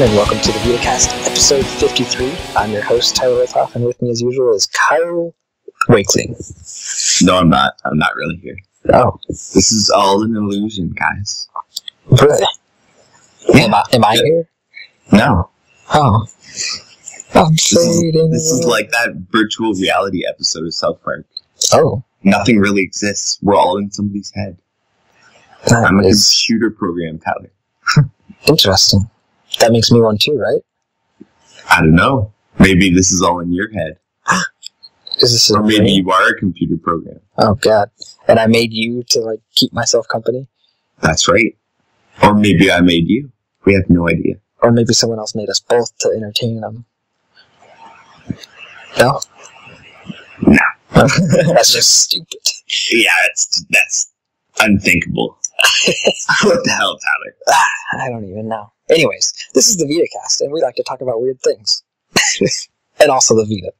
everyone, and welcome to the VitaCast, episode 53. I'm your host, Tyler Rithoff, and with me, as usual, is Kyle Wakeling. No, I'm not. I'm not really here. Oh, This is all an illusion, guys. really? Am I, am I here? No. Oh. I'm This is, fading. this is like that virtual reality episode of South Park. Oh. Nothing really exists. We're all in somebody's head. I'm a That is computer program, Tyler. interesting. That makes me one too, right? I don't know. Maybe this is all in your head. Is this Or maybe you are a computer program. Oh, God. And I made you to, like, keep myself company? That's right. Or maybe I made you. We have no idea. Or maybe someone else made us both to entertain them. No? No. That's just stupid. Yeah, that's that's unthinkable. what the hell, Tyler? I don't even know. Anyways, this is the VitaCast, and we like to talk about weird things, and also the Vita.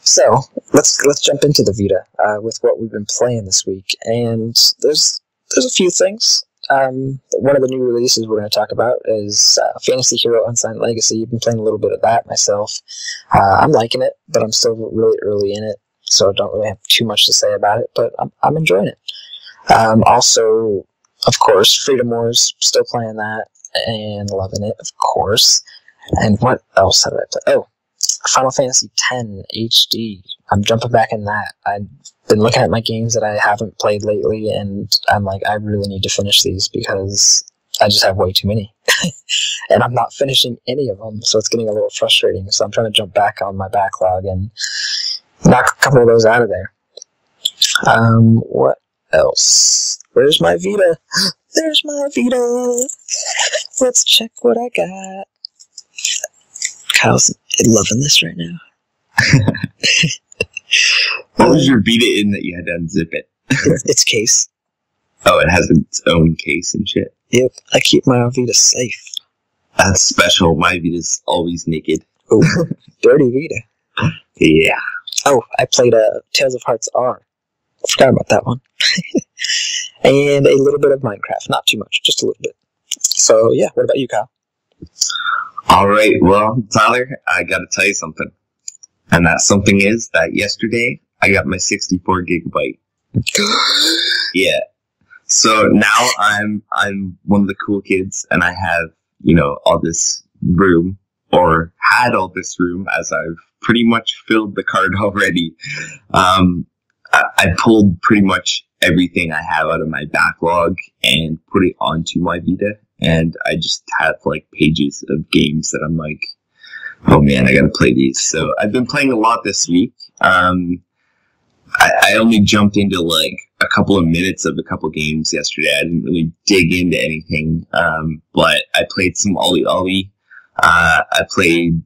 So let's let's jump into the Vita uh, with what we've been playing this week, and there's there's a few things. Um, one of the new releases we're going to talk about is uh, Fantasy Hero Unsigned Legacy. I've been playing a little bit of that myself. Uh, I'm liking it, but I'm still really early in it, so I don't really have too much to say about it. But I'm I'm enjoying it. Um, also, of course, Freedom Wars, still playing that and loving it, of course. And what else have I played? Oh, Final Fantasy X HD. I'm jumping back in that. I've been looking at my games that I haven't played lately, and I'm like, I really need to finish these because I just have way too many. and I'm not finishing any of them, so it's getting a little frustrating. So I'm trying to jump back on my backlog and knock a couple of those out of there. Um, what else? Where's my Vita? There's my Vita. Let's check what I got. Kyle's loving this right now. What was your Vita in that you had to unzip it? It's, it's case. Oh, it has its own case and shit. Yep, I keep my Vita safe. That's special. My Vita's always naked. Oh, dirty Vita. Yeah. Oh, I played uh, Tales of Hearts R. Forgot about that one. and a little bit of Minecraft. Not too much, just a little bit. So, yeah, what about you, Kyle? All right. Well, Tyler, I got to tell you something. And that something is that yesterday I got my 64 gigabyte. Yeah. So now I'm I'm one of the cool kids, and I have you know all this room, or had all this room, as I've pretty much filled the card already. Um, I, I pulled pretty much everything I have out of my backlog and put it onto my Vita, and I just have like pages of games that I'm like, oh man, I gotta play these. So I've been playing a lot this week. Um, I, I only jumped into like a couple of minutes of a couple games yesterday. I didn't really dig into anything, um, but I played some OlliOlli. Uh, I played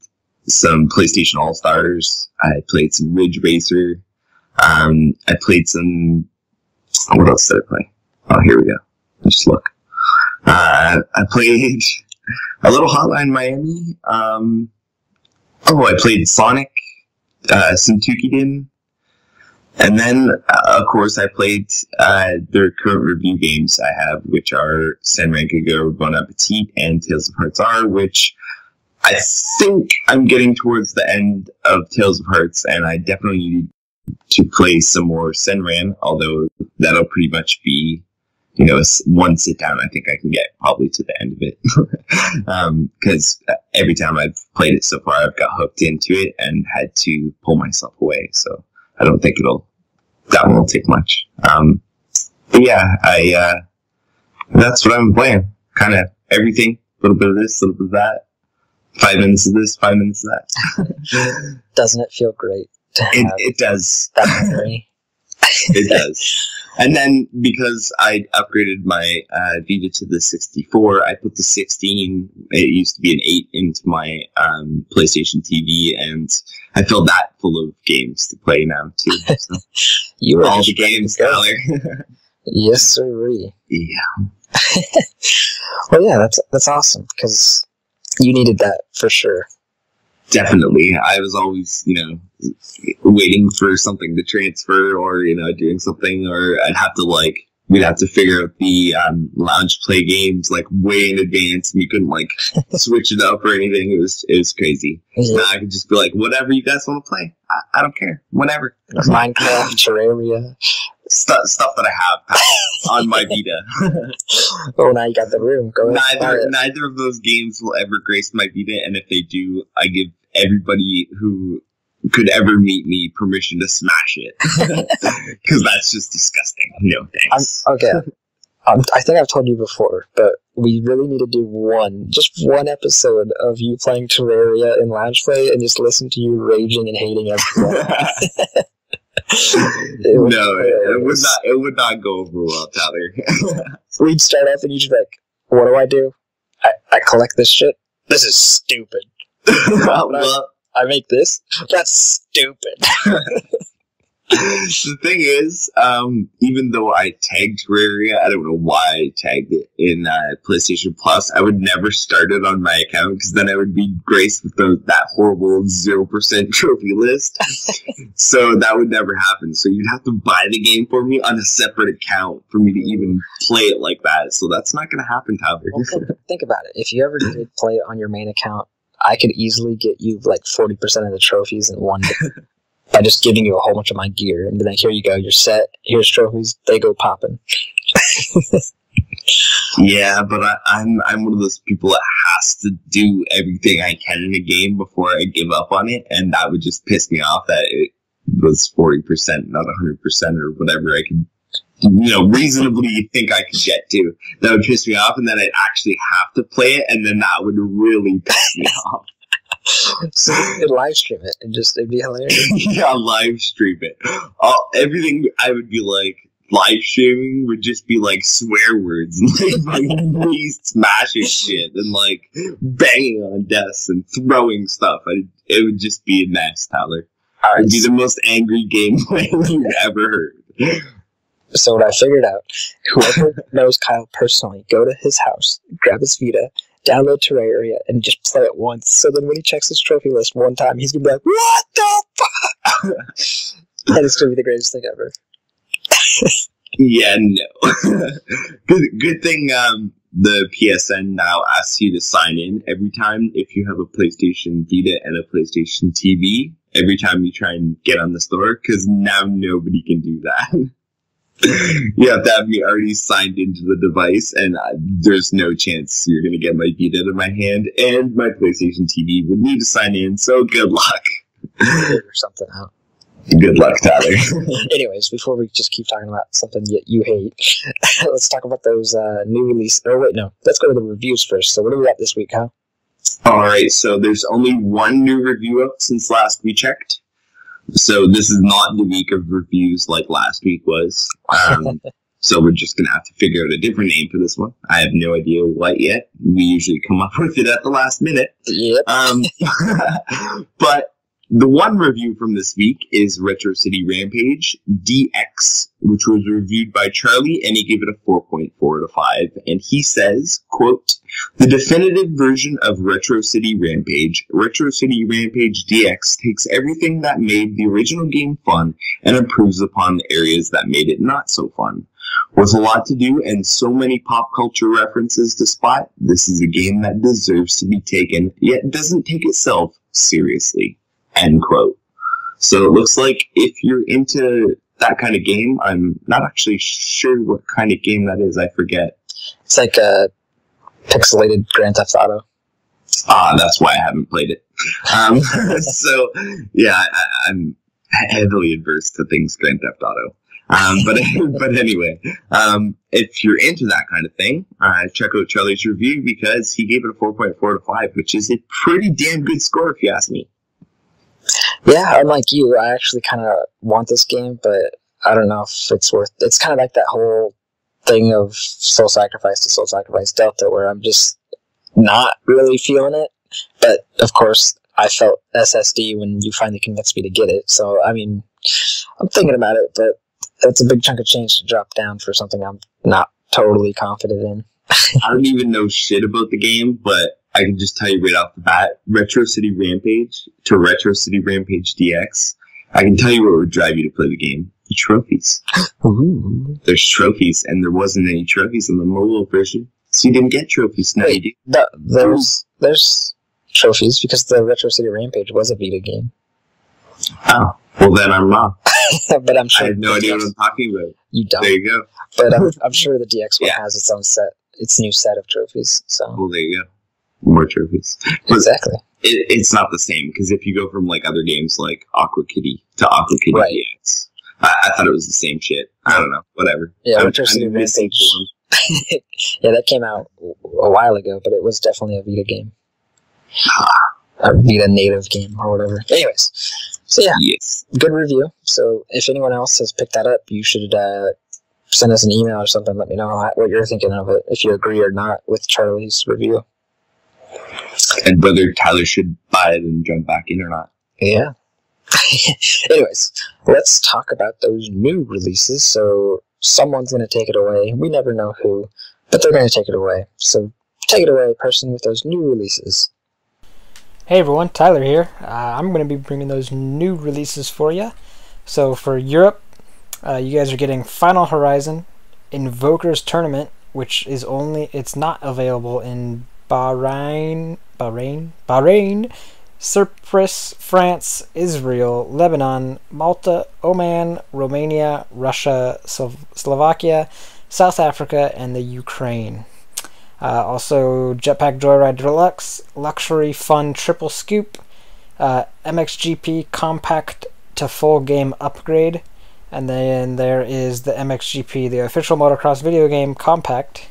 some PlayStation All Stars. I played some Ridge Racer. Um, I played some. What else did I play? Oh, here we go. Just look. Uh, I played a little Hotline Miami. Um, oh, I played Sonic, uh, Suntukiden. And then, uh, of course, I played uh, their current review games I have, which are Senran Kagura Bon Appetit and Tales of Hearts R, which I think I'm getting towards the end of Tales of Hearts, and I definitely need to play some more Senran, although that'll pretty much be, you know, one sit down. I think I can get probably to the end of it. Because every time I've played it so far, I've got hooked into it and had to pull myself away. So I don't think it'll, that won't take much. Um, but yeah, I, uh, that's what I'm playing. Kind of everything. A little bit of this, a little bit of that. Five minutes of this, five minutes of that. Doesn't it feel great it, it does. It does. And then because I upgraded my uh, Vita to the 64, I put the 16. It used to be an 8 into my um, PlayStation TV, and I filled that full of games to play now too. So, You were all the just ready to games. Tyler. Yes, sirree. yeah. Well, yeah, that's that's awesome because you needed that for sure. Definitely. I was always, you know, waiting for something to transfer or, you know, doing something or I'd have to like we'd have to figure out the um, lounge play games like way in advance. And we couldn't like switch it up or anything. It was it was crazy. Yeah. Now I could just be like, whatever you guys want to play, I, I don't care. Whatever. Minecraft, Terraria. Stuff stuff that I have on my Vita. Oh, now you got the room. Go ahead. neither neither of those games will ever grace my Vita, and if they do, I give everybody who could ever meet me permission to smash it because that's just disgusting. No thanks. Okay. Um, I think I've told you before, but we really need to do one, just one episode of you playing Terraria in Lounge Play and just listen to you raging and hating everyone. No, it, it would not. It would not go over well, Tyler. We'd start off and you'd be like, "What do I do? I, I collect this shit. This is stupid. well, I make this. That's stupid." the thing is, um, even though I tagged Terraria, I don't know why I tagged it in uh, PlayStation Plus. I would never start it on my account because then I would be graced with the, that horrible zero percent trophy list. so that would never happen. So you'd have to buy the game for me on a separate account for me to even play it like that. So that's not going to happen, Tyler. Well, think, think about it. If you ever did play it on your main account, I could easily get you like forty percent of the trophies in one by just giving you a whole bunch of my gear and be like, "Here you go. You're set. Here's trophies. They go popping." Yeah, but I, I'm I'm one of those people that has to do everything I can in a game before I give up on it, and that would just piss me off that it was forty percent, not hundred percent, or whatever I could, you know, reasonably think I could get to. That would piss me off, and then I'd actually have to play it, and then that would really piss me off. So you could live stream it and just it'd be hilarious. yeah, live stream it. All, everything I would be like live streaming would just be like swear words and like me smashing shit and like banging on desks and throwing stuff. I, it would just be a mess, Tyler. Right. It'd be the most angry gameplay you've ever heard. So what I figured out, whoever knows Kyle personally, go to his house, grab his Vita, download Terraria, and just play it once. So then when he checks his trophy list one time, he's gonna be like, "What the fuck?" and it's gonna be the greatest thing ever. Yeah, no. good, good thing um, the PSN now asks you to sign in every time if you have a PlayStation Vita and a PlayStation TV. Every time you try and get on the store, because now nobody can do that. You have to have me already signed into the device, and uh, there's no chance you're going to get my Vita to my hand, and my PlayStation TV would need to sign in. So good luck. Or something out. Good luck, Tyler. Anyways, before we just keep talking about something that you hate, let's talk about those uh, new release. Oh wait, no, let's go to the reviews first. So what do we got this week, huh? All right, so there's only one new review up since last we checked. So this is not the week of reviews like last week was. Um, so we're just gonna have to figure out a different name for this one. I have no idea what yet. We usually come up with it at the last minute. Yep. Um, but the one review from this week is Retro City Rampage DX, which was reviewed by Charlie, and he gave it a 4.4 to 5. And he says, quote, the definitive version of Retro City Rampage, Retro City Rampage DX takes everything that made the original game fun and improves upon the areas that made it not so fun. With a lot to do and so many pop culture references to spot, this is a game that deserves to be taken, yet doesn't take itself seriously. End quote. So it looks like if you're into that kind of game, I'm not actually sure what kind of game that is. I forget. It's like a pixelated Grand Theft Auto. Ah, that's why I haven't played it. Um, so yeah, I, I'm heavily adverse to things Grand Theft Auto. Um, but but anyway, um, if you're into that kind of thing, uh, check out Charlie's review because he gave it a 4.4 to 5, which is a pretty damn good score if you ask me. Yeah, unlike you, I actually kind of want this game, but I don't know if it's worth. It's kind of like that whole thing of soul sacrifice to soul sacrifice delta, where I'm just not really feeling it. But of course, I felt SSD when you finally convinced me to get it. So I mean, I'm thinking about it, but it's a big chunk of change to drop down for something I'm not totally confident in. I don't even know shit about the game, but I can just tell you right off the bat, Retro City Rampage to Retro City Rampage DX. I can tell you what would drive you to play the game. the trophies. Ooh. There's trophies, and there wasn't any trophies in the mobile version, so you didn't get trophies. Now you do. The, there's there's trophies because the Retro City Rampage was a Vita game, Oh, well then I'm wrong. but I'm sure I have no idea DX what I'm talking about. you don't. There you go. But I'm, I'm sure the DX one Yeah. has its own set, its new set of trophies. So Well, there you go. More trophies. But exactly, it, it's not the same because if you go from like other games like Aqua Kitty to Aqua Kitty Right. DX, I, I thought it was the same shit. I don't know. Whatever. Yeah, I'm, Retro I'm City missing Rampage. form. yeah, that came out a while ago, but it was definitely a Vita game, a Vita native game or whatever. Anyways, so yeah, Yes. good review. So if anyone else has picked that up, you should uh, send us an email or something. Let me know what you're thinking of it, if you agree or not with Charlie's review. And whether Tyler should buy it and jump back in or not. Yeah. Anyways, let's talk about those new releases. So someone's going to take it away. We never know who, but they're going to take it away. So take it away, person, with those new releases. Hey everyone, Tyler here. Uh, I'm going to be bringing those new releases for you. So for Europe, uh, you guys are getting Final Horizon, Invokers Tournament, which is only it's not available in Bahrain, Bahrain, Bahrain, Cyprus, France, Israel, Lebanon, Malta, Oman, Romania, Russia, Slo- Slovakia, South Africa, and the Ukraine. Uh, also, Jetpack Joyride Deluxe, Luxury Fun Triple Scoop, uh, MXGP Compact to Full Game Upgrade, and then there is the MXGP, the official motocross video game Compact.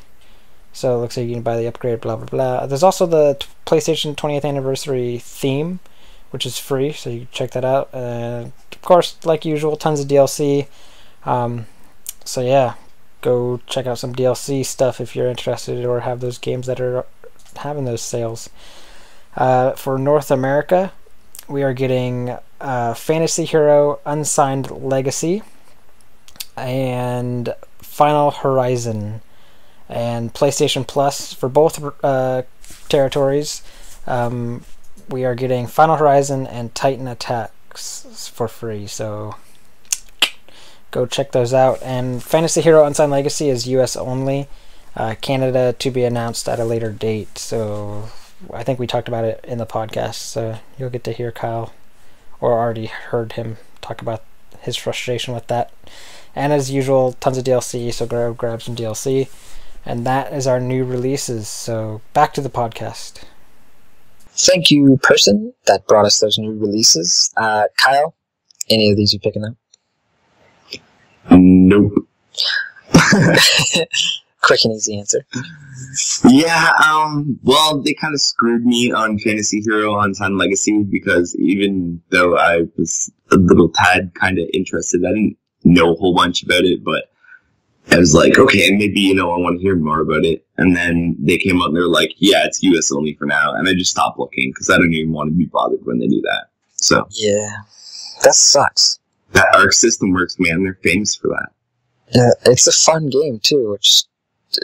So it looks like you can buy the upgrade, blah blah blah. There's also the PlayStation 20th Anniversary theme, which is free, so you check that out. Uh, of course, like usual, tons of DLC. Um, so yeah, go check out some DLC stuff if you're interested or have those games that are having those sales. Uh, for North America, we are getting uh, Fantasy Hero Unsigned Legacy and Final Horizon and PlayStation Plus for both uh, territories. Um, we are getting Final Horizon and Titan Attacks for free, so go check those out. And Fantasy Hero Unsigned Legacy is US only. Uh, Canada to be announced at a later date. So I think we talked about it in the podcast. So you'll get to hear Kyle, or already heard him talk about his frustration with that. And as usual, tons of DLC. So grab grab some DLC. And that is our new releases. So back to the podcast. Thank you, person, that brought us those new releases. Uh, Kyle, any of these you picking up? Nope. Quick and easy answer. Yeah, um, well, they kind of screwed me on Fantasy Hero Unsigned Legacy because even though I was a little tad kind of interested, I didn't know a whole bunch about it, but I was like, okay, maybe, you know, I want to hear more about it. And then they came out and they're like, yeah, it's US only for now. And I just stopped looking because I don't even want to be bothered when they do that. So Yeah, that sucks. that Arc System Works, man, they're famous for that. Yeah, it's a fun game too, which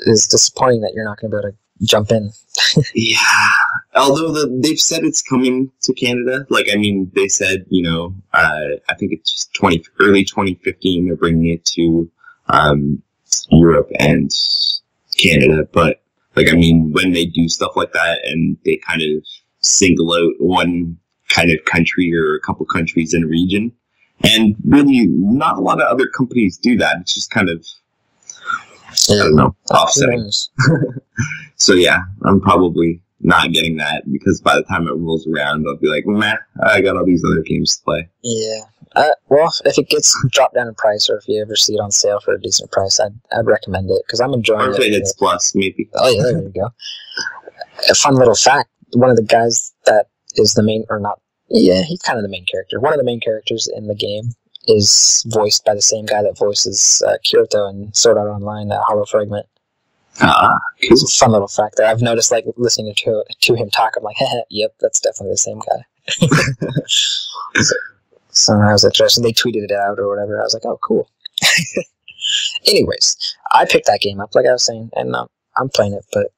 is disappointing that you're not going to be able to jump in. Yeah. Although the, they've said it's coming to Canada, like I mean, they said you know, uh, I think it's just twenty early 2015 they're bringing it to um, Europe and Canada. But like I mean, when they do stuff like that and they kind of single out one kind of country or a couple countries in a region, and really not a lot of other companies do that. It's just kind of I don't know offsetting. So yeah, I'm probably not getting that because by the time it rolls around, I'll be like, meh, I got all these other games to play. Yeah. Uh, well, if it gets dropped down in price, or if you ever see it on sale for a decent price, I'd I'd recommend it because I'm enjoying Or if it. it hits plus, maybe. Oh yeah, there you go. A fun little fact: one of the guys that is the main, or not, yeah, he's kind of the main character. One of the main characters in the game is voiced by the same guy that voices uh, Kirito in Sword Art Online, uh, Hollow Fragment. Ah, cool. It's a fun little fact there. I've noticed, like listening to to him talk, I'm like, yep, that's definitely the same guy. so, so I was interested. They tweeted it out or whatever. I was like, oh, cool. Anyways, I picked that game up, like I was saying, and um, I'm playing it, but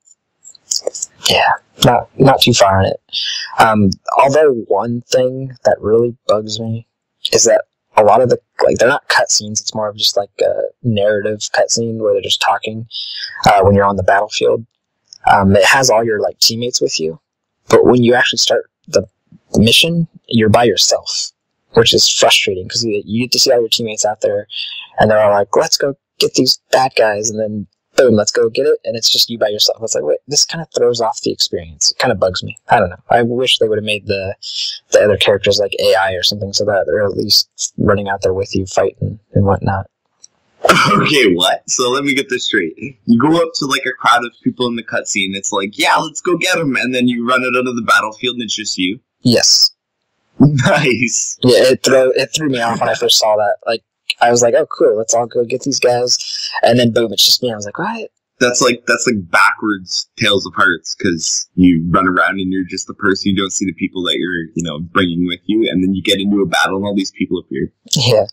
yeah, not not too far in it. Um, although one thing that really bugs me is that a lot of the like they're not cutscenes. It's more of just like a narrative cutscene where they're just talking uh, when you're on the battlefield. Um, it has all your like teammates with you, but when you actually start the mission, you're by yourself, which is frustrating because you, you get to see all your teammates out there, and they're all like, "Let's go get these bad guys," and then boom, let's go get it, and it's just you by yourself. It's like, wait, this kind of throws off the experience. It kind of bugs me. I don't know. I wish they would have made the the other characters like AI or something, so that they're at least running out there with you, fighting and whatnot. okay, what? So let me get this straight. You go up to like a crowd of people in the cutscene. It's like, yeah, let's go get them, and then you run it out of the battlefield, and it's just you. Yes. Nice. Yeah, it threw it threw me off when I first saw that. Like, I was like, oh, cool, let's all go get these guys, and then boom, it's just me. I was like, what? That's like that's like backwards Tales of Hearts because you run around and you're just the person. You don't see the people that you're you know bringing with you, and then you get into a battle and all these people appear. Yeah.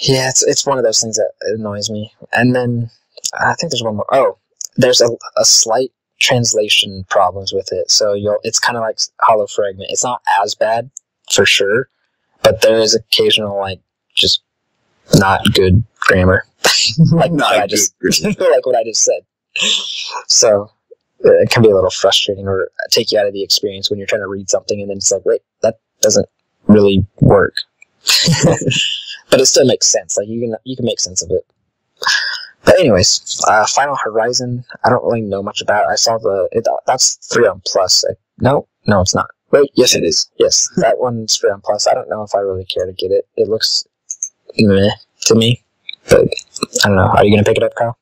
yeah, it's it's one of those things that annoys me. And then I think there's one more. Oh, there's a, a slight translation problems with it. So you'll it's kind of like Hollow Fragment. It's not as bad for sure, but there is occasional like just not good grammar, like Not what I just like what I just said. So uh, it can be a little frustrating or take you out of the experience when you're trying to read something and then it's like, wait, that doesn't really work. but it still makes sense. Like you can you can make sense of it. But anyways, uh, Final Horizon. I don't really know much about. I saw the it, that's three on plus. I, no, no, it's not. Wait, yes, it is. Yes, that one's free on plus. I don't know if I really care to get it. It looks meh to me, but I don't know. Are you gonna pick it up, Kyle?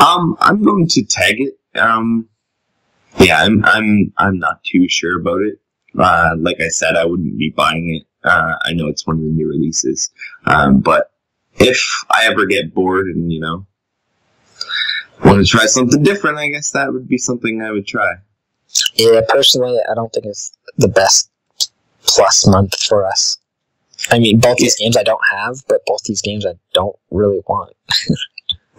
Um, I'm going to tag it. Um, yeah, I'm I'm I'm not too sure about it. Uh, like I said, I wouldn't be buying it. Uh, I know it's one of the new releases. Um, but if I ever get bored and you know want to try something different, I guess that would be something I would try. Yeah, personally, I don't think it's the best plus month for us. I mean, both these games I don't have, but both these games I don't really want.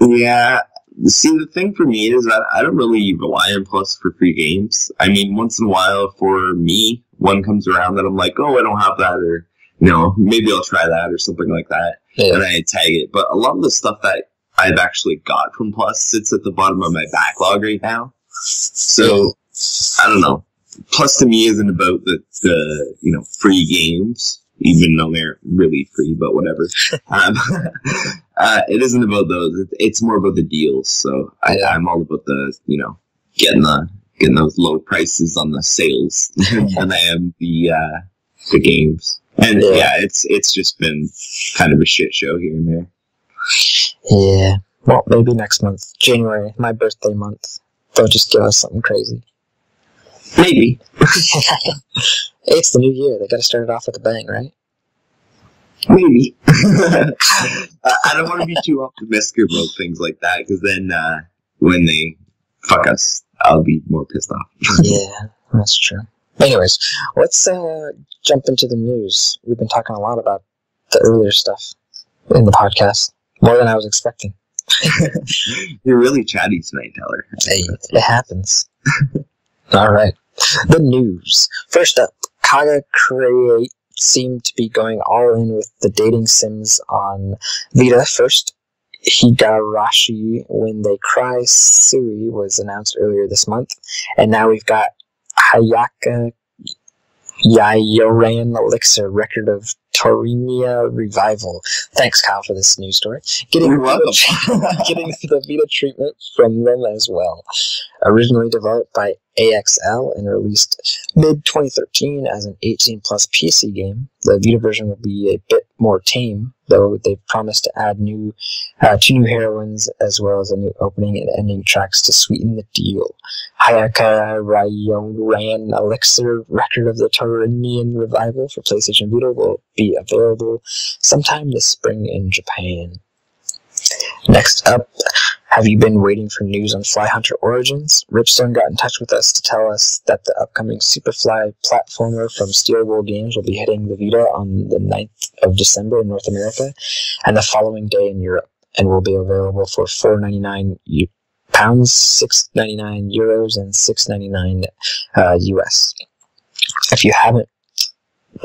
Yeah. See, the thing for me is that I don't really rely on Plus for free games. I mean, once in a while, for me, one comes around that I'm like, oh, I don't have that, or, you know, maybe I'll try that, or something like that, Yeah. and I tag it. But a lot of the stuff that I've actually got from Plus sits at the bottom of my backlog right now. So, I don't know. Plus to me isn't about the, the you know, free games, even though they're really free, but whatever. um, uh, it isn't about those. It's more about the deals. So I, I'm all about the, you know, getting the getting those low prices on the sales than I am the uh, the games. And Yeah. yeah. it's it's just been kind of a shit show here and there. Yeah. Well, maybe next month, January, my birthday month. They'll just give us something crazy. Maybe. It's the new year. They got to start it off with a bang, right? Maybe. I I don't want to be too optimistic about things like that because then uh, when they fuck us, I'll be more pissed off. yeah, that's true. Anyways, let's uh, jump into the news. We've been talking a lot about the earlier stuff in the podcast, more than I was expecting. You're really chatty tonight, Tyler. Hey, it happens. All right. The news. First up, Kaga Create seemed to be going all in with the dating sims on Vita. First, Higurashi When They Cry Sui was announced earlier this month. And now we've got Hayaka Yayoran Elixir, record of Torinia Revival. Thanks, Kyle, for this news story. Getting welcome. getting the Vita treatment from them as well. Originally developed by AXL and released mid 2013 as an 18 plus PC game, the Vita version will be a bit more tame, though they've promised to add new uh, two new heroines as well as a new opening and ending tracks to sweeten the deal. Hayaka Ryoran Elixir Record of the Taurinian Revival for PlayStation Vita will be available sometime this spring in Japan. Next up, have you been waiting for news on Fly Hunter Origins? Ripstone got in touch with us to tell us that the upcoming Superfly platformer from Steel Steelwool Games will be hitting the Vita on the 9th of December in North America and the following day in Europe and will be available for 4.99 U- pounds, 6.99 euros, and 6.99 uh, US. If you haven't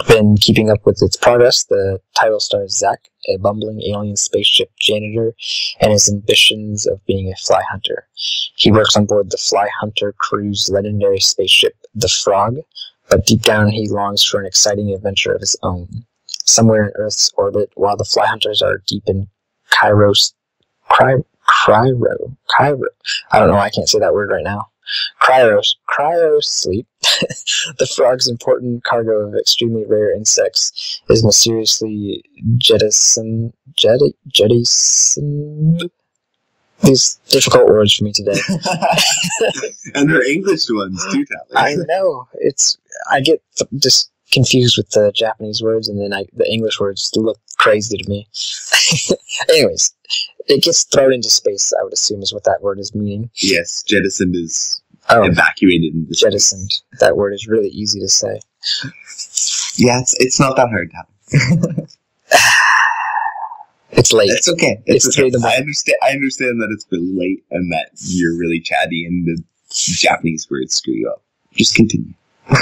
been keeping up with its progress. The title stars Zack, a bumbling alien spaceship janitor, and his ambitions of being a fly hunter. He works on board the Fly Hunter crew's legendary spaceship, the Frog, but deep down he longs for an exciting adventure of his own. Somewhere in Earth's orbit, while the Fly Hunters are deep in Kairos, Cry, Cryo, Cairo. I don't know. I can't say that word right now. Cryos, cryo sleep. the frog's important cargo of extremely rare insects is mysteriously jettisoned. Jetti, jettisoned. These difficult words for me today. and they're English ones too, Tyler. I know it's. I get th- just confused with the Japanese words, and then I, the English words look crazy to me. Anyways, it gets thrown into space. I would assume is what that word is meaning. Yes, jettisoned is Oh, evacuated into space. jettisoned. That word is really easy to say. Yeah, it's, it's not that hard. It's late. It's okay. It's It's, okay. I understand. I understand that it's really late and that you're really chatty and the Japanese words screw you up. Just continue.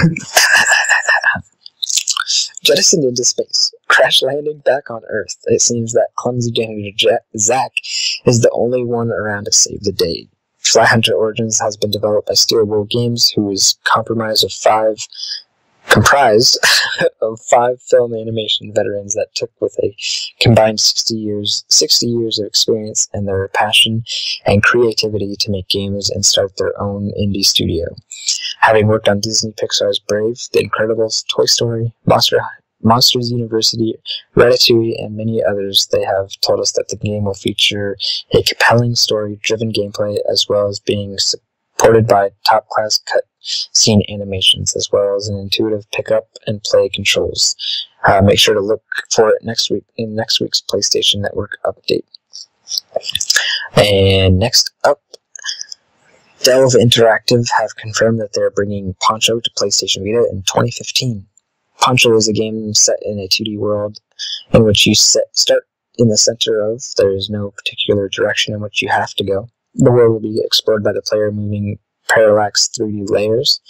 jettisoned into space, crash landing back on Earth. It seems that clumsy janitor Ja- Zack is the only one around to save the day. Fly Hunter Origins has been developed by Steel Wool Games, who is comprised of five comprised of five film animation veterans that took with a combined 60 years 60 years of experience and their passion and creativity to make games and start their own indie studio. Having worked on Disney Pixar's Brave, The Incredibles, Toy Story, Monster Monsters University, Ratatouille, and many others, they have told us that the game will feature a compelling story driven gameplay as well as being supported by top class cut scene animations as well as an intuitive pickup and play controls. Uh, make sure to look for it next week in next week's PlayStation Network update. And next up, Delve Interactive have confirmed that they're bringing Poncho to PlayStation Vita in 2015. Poncho is a game set in a 2D world in which you start in the center of. There is no particular direction in which you have to go. The world will be explored by the player moving parallax 3D layers.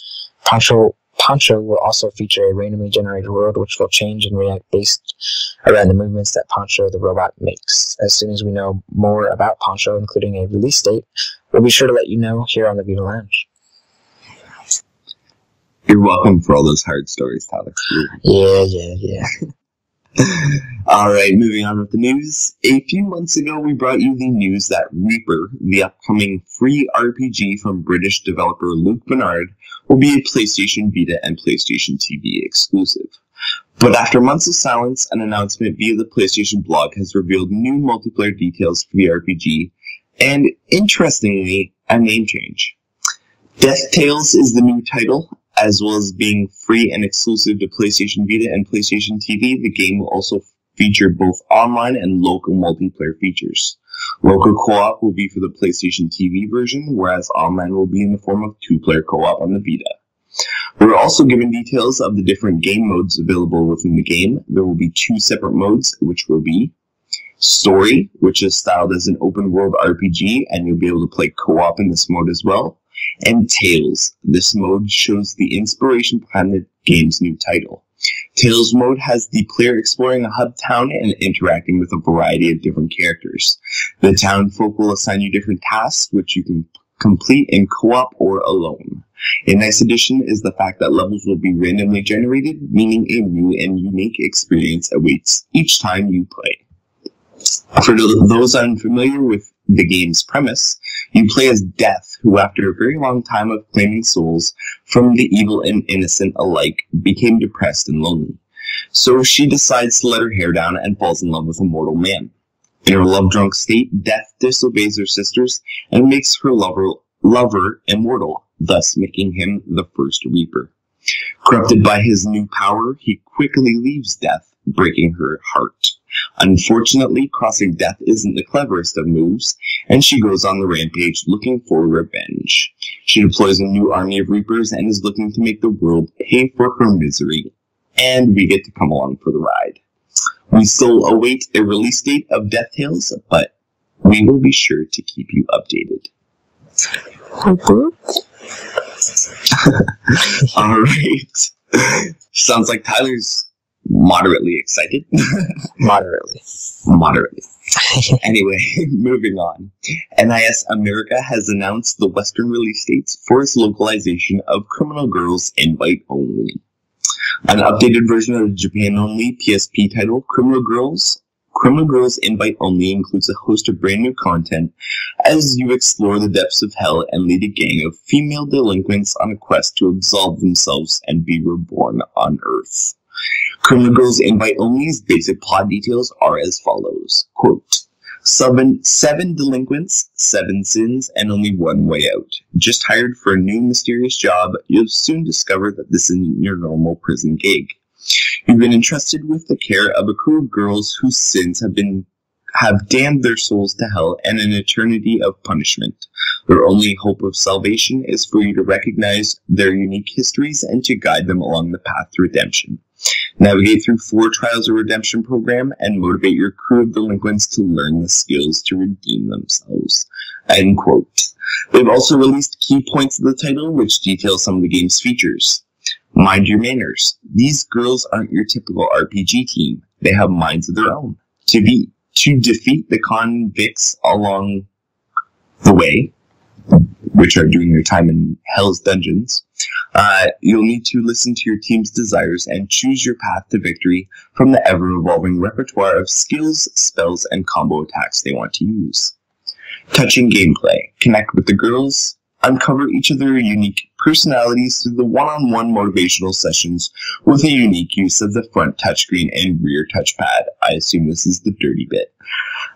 Poncho Poncho will also feature a randomly generated world which will change and react based around the movements that Poncho the robot makes. As soon as we know more about Poncho, including a release date, we'll be sure to let you know here on the Vita Lounge. You're welcome for all those hard stories, Tyler. Yeah, yeah, yeah. All right, moving on with the news. A few months ago, we brought you the news that Reaper, the upcoming free RPG from British developer Luke Bernard, will be a PlayStation Vita and PlayStation TV exclusive. But after months of silence, an announcement via the PlayStation blog has revealed new multiplayer details for the RPG, and interestingly, a name change. Death Tales is the new title, as well as being free and exclusive to PlayStation Vita and PlayStation TV, the game will also feature both online and local multiplayer features. Local co-op will be for the PlayStation TV version, whereas online will be in the form of two-player co-op on the Vita. We were also given details of the different game modes available within the game. There will be two separate modes, which will be Story, which is styled as an open world RPG, and you'll be able to play co-op in this mode as well and Tales. This mode shows the inspiration behind the game's new title. Tales mode has the player exploring a hub town and interacting with a variety of different characters. The town folk will assign you different tasks, which you can complete in co-op or alone. A nice addition is the fact that levels will be randomly generated, meaning a new and unique experience awaits each time you play. For those unfamiliar with the game's premise, you play as Death, who after a very long time of claiming souls from the evil and innocent alike, became depressed and lonely. So she decides to let her hair down and falls in love with a mortal man. In her love-drunk state, Death disobeys her sisters and makes her lover, lover immortal, thus making him the first Reaper. Corrupted by his new power, he quickly leaves Death, breaking her heart. Unfortunately, crossing death isn't the cleverest of moves, and she goes on the rampage looking for revenge. She deploys a new army of Reapers and is looking to make the world pay for her misery, and we get to come along for the ride. We still await a release date of Death Tales, but we will be sure to keep you updated. Mm-hmm. All right. Sounds like Tyler's moderately excited. Moderately. moderately. Anyway, moving on. NIS America has announced the Western release dates for its localization of Criminal Girls Invite Only. An updated version of the Japan only PSP title, Criminal Girls. Criminal Girls Invite Only includes a host of brand new content as you explore the depths of hell and lead a gang of female delinquents on a quest to absolve themselves and be reborn on Earth. Criminal Girls Invite Only's basic plot details are as follows. Quote, Seven, seven delinquents, seven sins, and only one way out. Just hired for a new mysterious job, you'll soon discover that this isn't your normal prison gig. You've been entrusted with the care of a crew of girls whose sins have been have damned their souls to hell and an eternity of punishment. Their only hope of salvation is for you to recognize their unique histories and to guide them along the path to redemption. Navigate through four Trials of Redemption program and motivate your crew of delinquents to learn the skills to redeem themselves. End quote. They've also released key points of the title, which detail some of the game's features. Mind your manners. These girls aren't your typical RPG team. They have minds of their own. To be to defeat the convicts along the way, which are doing their time in Hell's dungeons, uh, you'll need to listen to your team's desires and choose your path to victory from the ever evolving repertoire of skills, spells, and combo attacks they want to use. Touching gameplay. Connect with the girls, uncover each of their unique personalities through the one-on-one motivational sessions with a unique use of the front touchscreen and rear touchpad. I assume this is the dirty bit.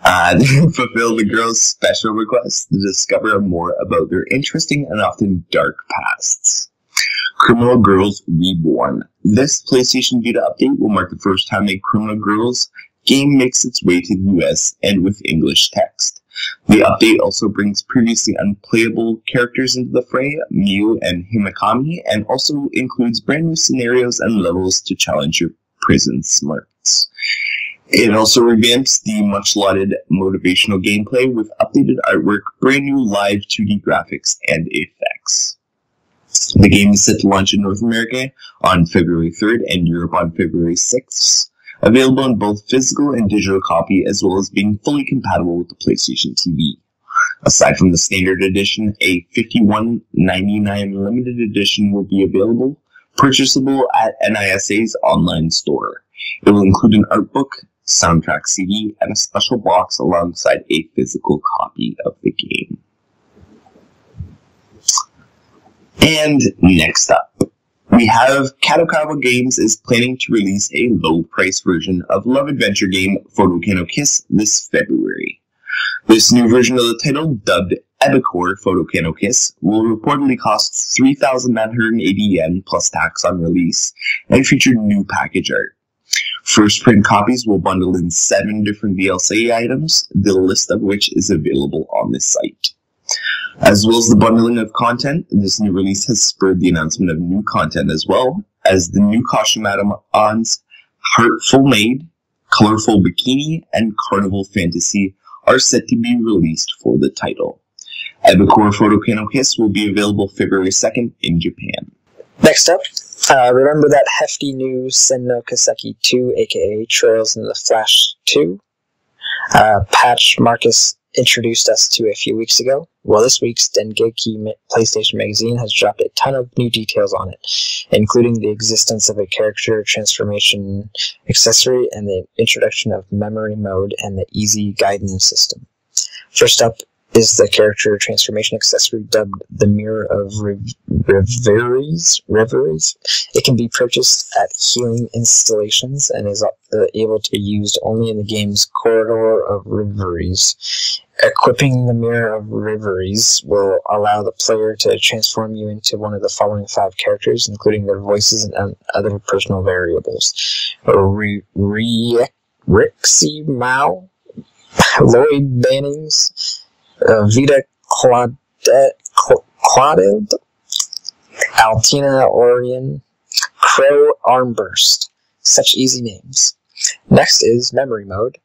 Uh, fulfill the girls' special requests to discover more about their interesting and often dark pasts. Criminal Girls Reborn. This PlayStation Vita update will mark the first time a Criminal Girls game makes its way to the US and with English text. The update also brings previously unplayable characters into the fray, Miu and Himekami, and also includes brand new scenarios and levels to challenge your prison smarts. It also revamps the much lauded motivational gameplay with updated artwork, brand new live 2D graphics, and effects. The game is set to launch in North America on February 3rd and Europe on February 6th available in both physical and digital copy, as well as being fully compatible with the PlayStation TV. Aside from the standard edition, a $51.99 limited edition will be available, purchasable at NISA's online store. It will include an art book, soundtrack CD, and a special box alongside a physical copy of the game. And next up, we have Kadokawa Games is planning to release a low price version of love adventure game Photokano Kiss this February. This new version of the title, dubbed Ebicore Photokano Kiss, will reportedly cost 3,980 yen plus tax on release and feature new package art. First print copies will bundle in seven different DLC items, the list of which is available on the site. As well as the bundling of content, this new release has spurred the announcement of new content as well, as the new costume Madam An's Heartful Maid, Colorful Bikini, and Carnival Fantasy are set to be released for the title. Ebicore Photokano Kiss will be available February 2nd in Japan. Next up, uh, remember that hefty new Sen no Kiseki 2, aka Trails in the Flash 2? Uh, patch Marcus introduced us to a few weeks ago. Well, this week's Dengeki PlayStation Magazine has dropped a ton of new details on it, including the existence of a character transformation accessory and the introduction of memory mode and the easy guidance system. First up is the character transformation accessory dubbed the Mirror of Reveries. Reveries. It can be purchased at healing installations and is uh, able to be used only in the game's Corridor of Reveries. Equipping the Mirror of Reveries will allow the player to transform you into one of the following five characters, including their voices and other personal variables. Re- Rixia Mao, Lloyd Bannings, uh, Vita Claudette, Altina Orion, Crow Armbrust. Such easy names. Next is Memory Mode,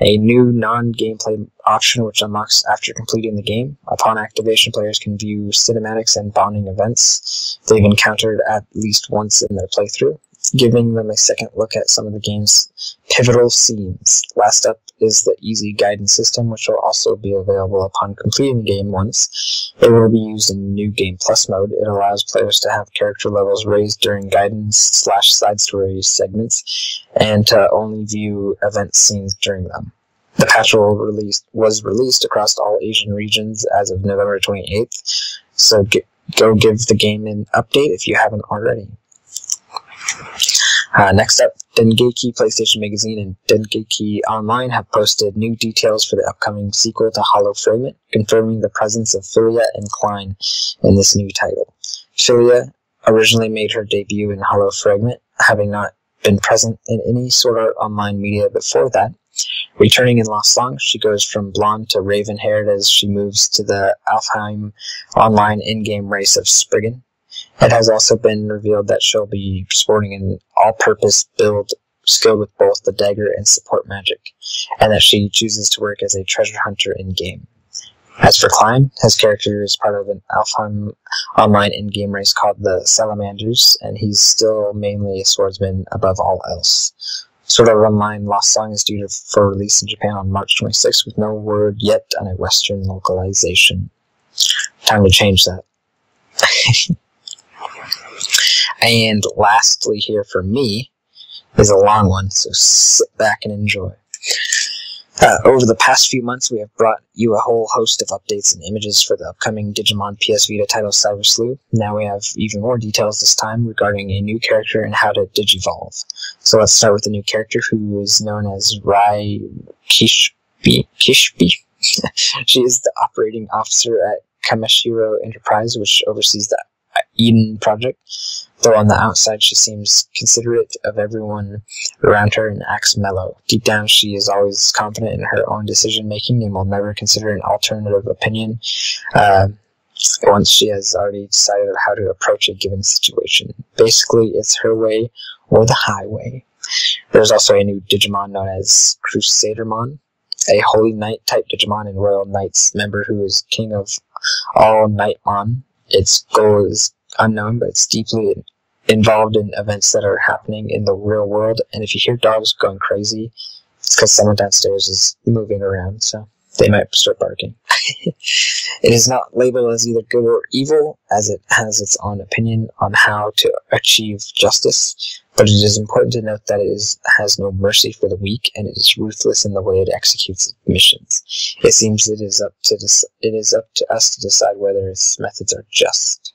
a new non-gameplay option which unlocks after completing the game. Upon activation, players can view cinematics and bonding events they've encountered at least once in their playthrough. giving them a second look at some of the game's pivotal scenes. Last up is the easy guidance system, which will also be available upon completing the game once. It will be used in New Game Plus mode. It allows players to have character levels raised during guidance slash side story segments, and to only view event scenes during them. The patch will release, was released across all Asian regions as of November 28th, so get, go give the game an update if you haven't already. Uh, next up, Dengeki PlayStation Magazine and Dengeki Online have posted new details for the upcoming sequel to Hollow Fragment, confirming the presence of Philia and Klein in this new title. Philia originally made her debut in Hollow Fragment, having not been present in any sort of online media before that. Returning in Lost Song, she goes from blonde to raven haired as she moves to the Alfheim online in game race of Spriggan. It has also been revealed that she'll be sporting an all purpose build skilled with both the dagger and support magic, and that she chooses to work as a treasure hunter in game. As for Klein, his character is part of an Alfheim online in game race called the Salamanders, and he's still mainly a swordsman above all else. Sword Art Online Lost Song is due for release in Japan on March 26th with no word yet on a Western localization. Time to change that. and lastly, here for me is a long one, so sit back and enjoy. Uh, over the past few months, we have brought you a whole host of updates and images for the upcoming Digimon PS Vita title Cyber Sleuth. Now we have even more details this time regarding a new character and how to digivolve. So let's start with the new character who is known as Rai Kishbi. Kishbi. she is the operating officer at Kameshiro Enterprise, which oversees the Eden project. Though on the outside she seems considerate of everyone around her and acts mellow. Deep down she is always confident in her own decision making and will never consider an alternative opinion uh, once she has already decided how to approach a given situation. Basically, it's her way or the highway. There's also a new Digimon known as Crusadermon, a Holy Knight type Digimon and Royal Knights member who is king of all Knightmon. Its goal is unknown, but it's deeply involved in events that are happening in the real world. And if you hear dogs going crazy, it's because someone downstairs is moving around, so they might start barking. it is not labeled as either good or evil, as it has its own opinion on how to achieve justice. But it is important to note that it is, has no mercy for the weak, and it is ruthless in the way it executes its missions. It seems it is up to it is up to us to decide whether its methods are just.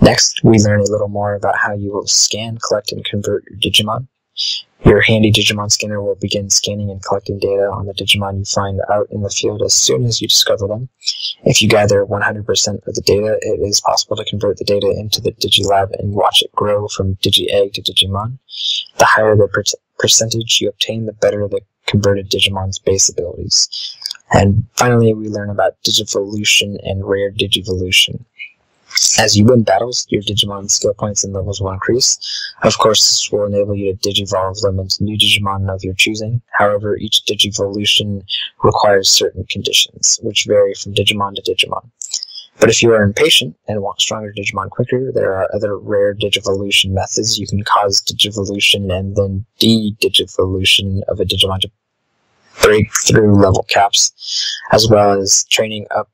Next, we learn a little more about how you will scan, collect, and convert your Digimon. Your handy Digimon scanner will begin scanning and collecting data on the Digimon you find out in the field as soon as you discover them. If you gather 100% of the data, it is possible to convert the data into the Digilab and watch it grow from Digi-Egg to Digimon. The higher the per- percentage you obtain, the better the converted Digimon's base abilities. And finally, we learn about Digivolution and Rare Digivolution. As you win battles, your Digimon skill points and levels will increase. Of course, this will enable you to digivolve them into new Digimon of your choosing. However, each Digivolution requires certain conditions, which vary from Digimon to Digimon. But if you are impatient and want stronger Digimon quicker, there are other rare Digivolution methods. You can cause Digivolution and then de-Digivolution of a Digimon to break through level caps, as well as training up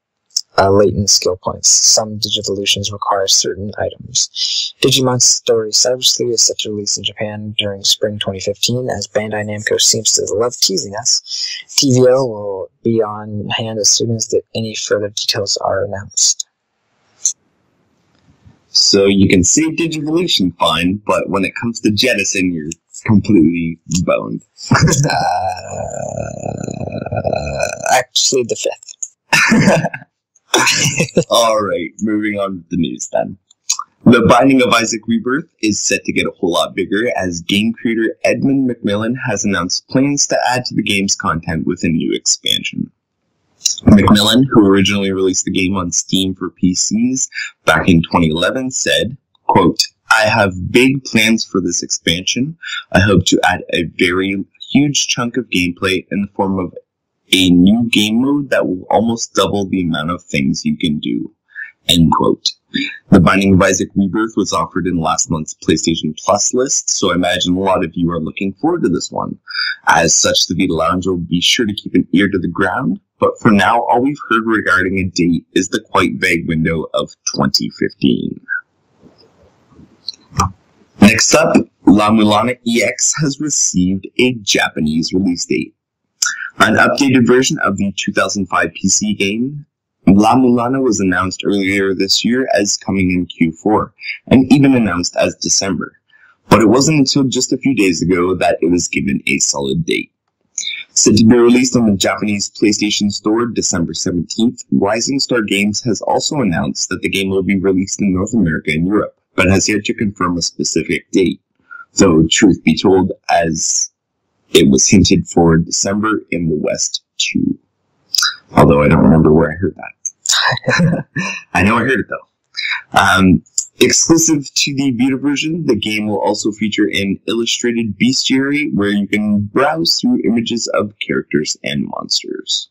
uh, latent skill points. Some Digivolutions require certain items. Digimon Story Cyber Sleuth is set to release in Japan during spring 2015, as Bandai Namco seems to love teasing us. TVL will be on hand as soon as the, any further details are announced. So you can see Digivolution fine, but when it comes to Jettison, you're completely boned. uh, actually, the fifth. All right, moving on with the news then. The Binding of Isaac Rebirth is set to get a whole lot bigger as game creator Edmund McMillen has announced plans to add to the game's content with a new expansion. McMillen, who originally released the game on Steam for PCs back in 2011, said, quote, I have big plans for this expansion. I hope to add a very huge chunk of gameplay in the form of a new game mode that will almost double the amount of things you can do. End quote. The Binding of Isaac Rebirth was offered in last month's PlayStation Plus list, so I imagine a lot of you are looking forward to this one. As such, the Vita Lounge will be sure to keep an ear to the ground, but for now, all we've heard regarding a date is the quite vague window of 2015. Next up, La Mulana EX has received a Japanese release date. An updated version of the 2005 PC game La Mulana was announced earlier this year as coming in Q4, and even announced as December. But it wasn't until just a few days ago that it was given a solid date. Set to be released on the Japanese PlayStation Store December 17th, Rising Star Games has also announced that the game will be released in North America and Europe, but has yet to confirm a specific date. Though, truth be told, as it was hinted for December in the West too. Although I don't remember where I heard that. I know I heard it though. Um, exclusive to the Vita version, the game will also feature an illustrated bestiary where you can browse through images of characters and monsters.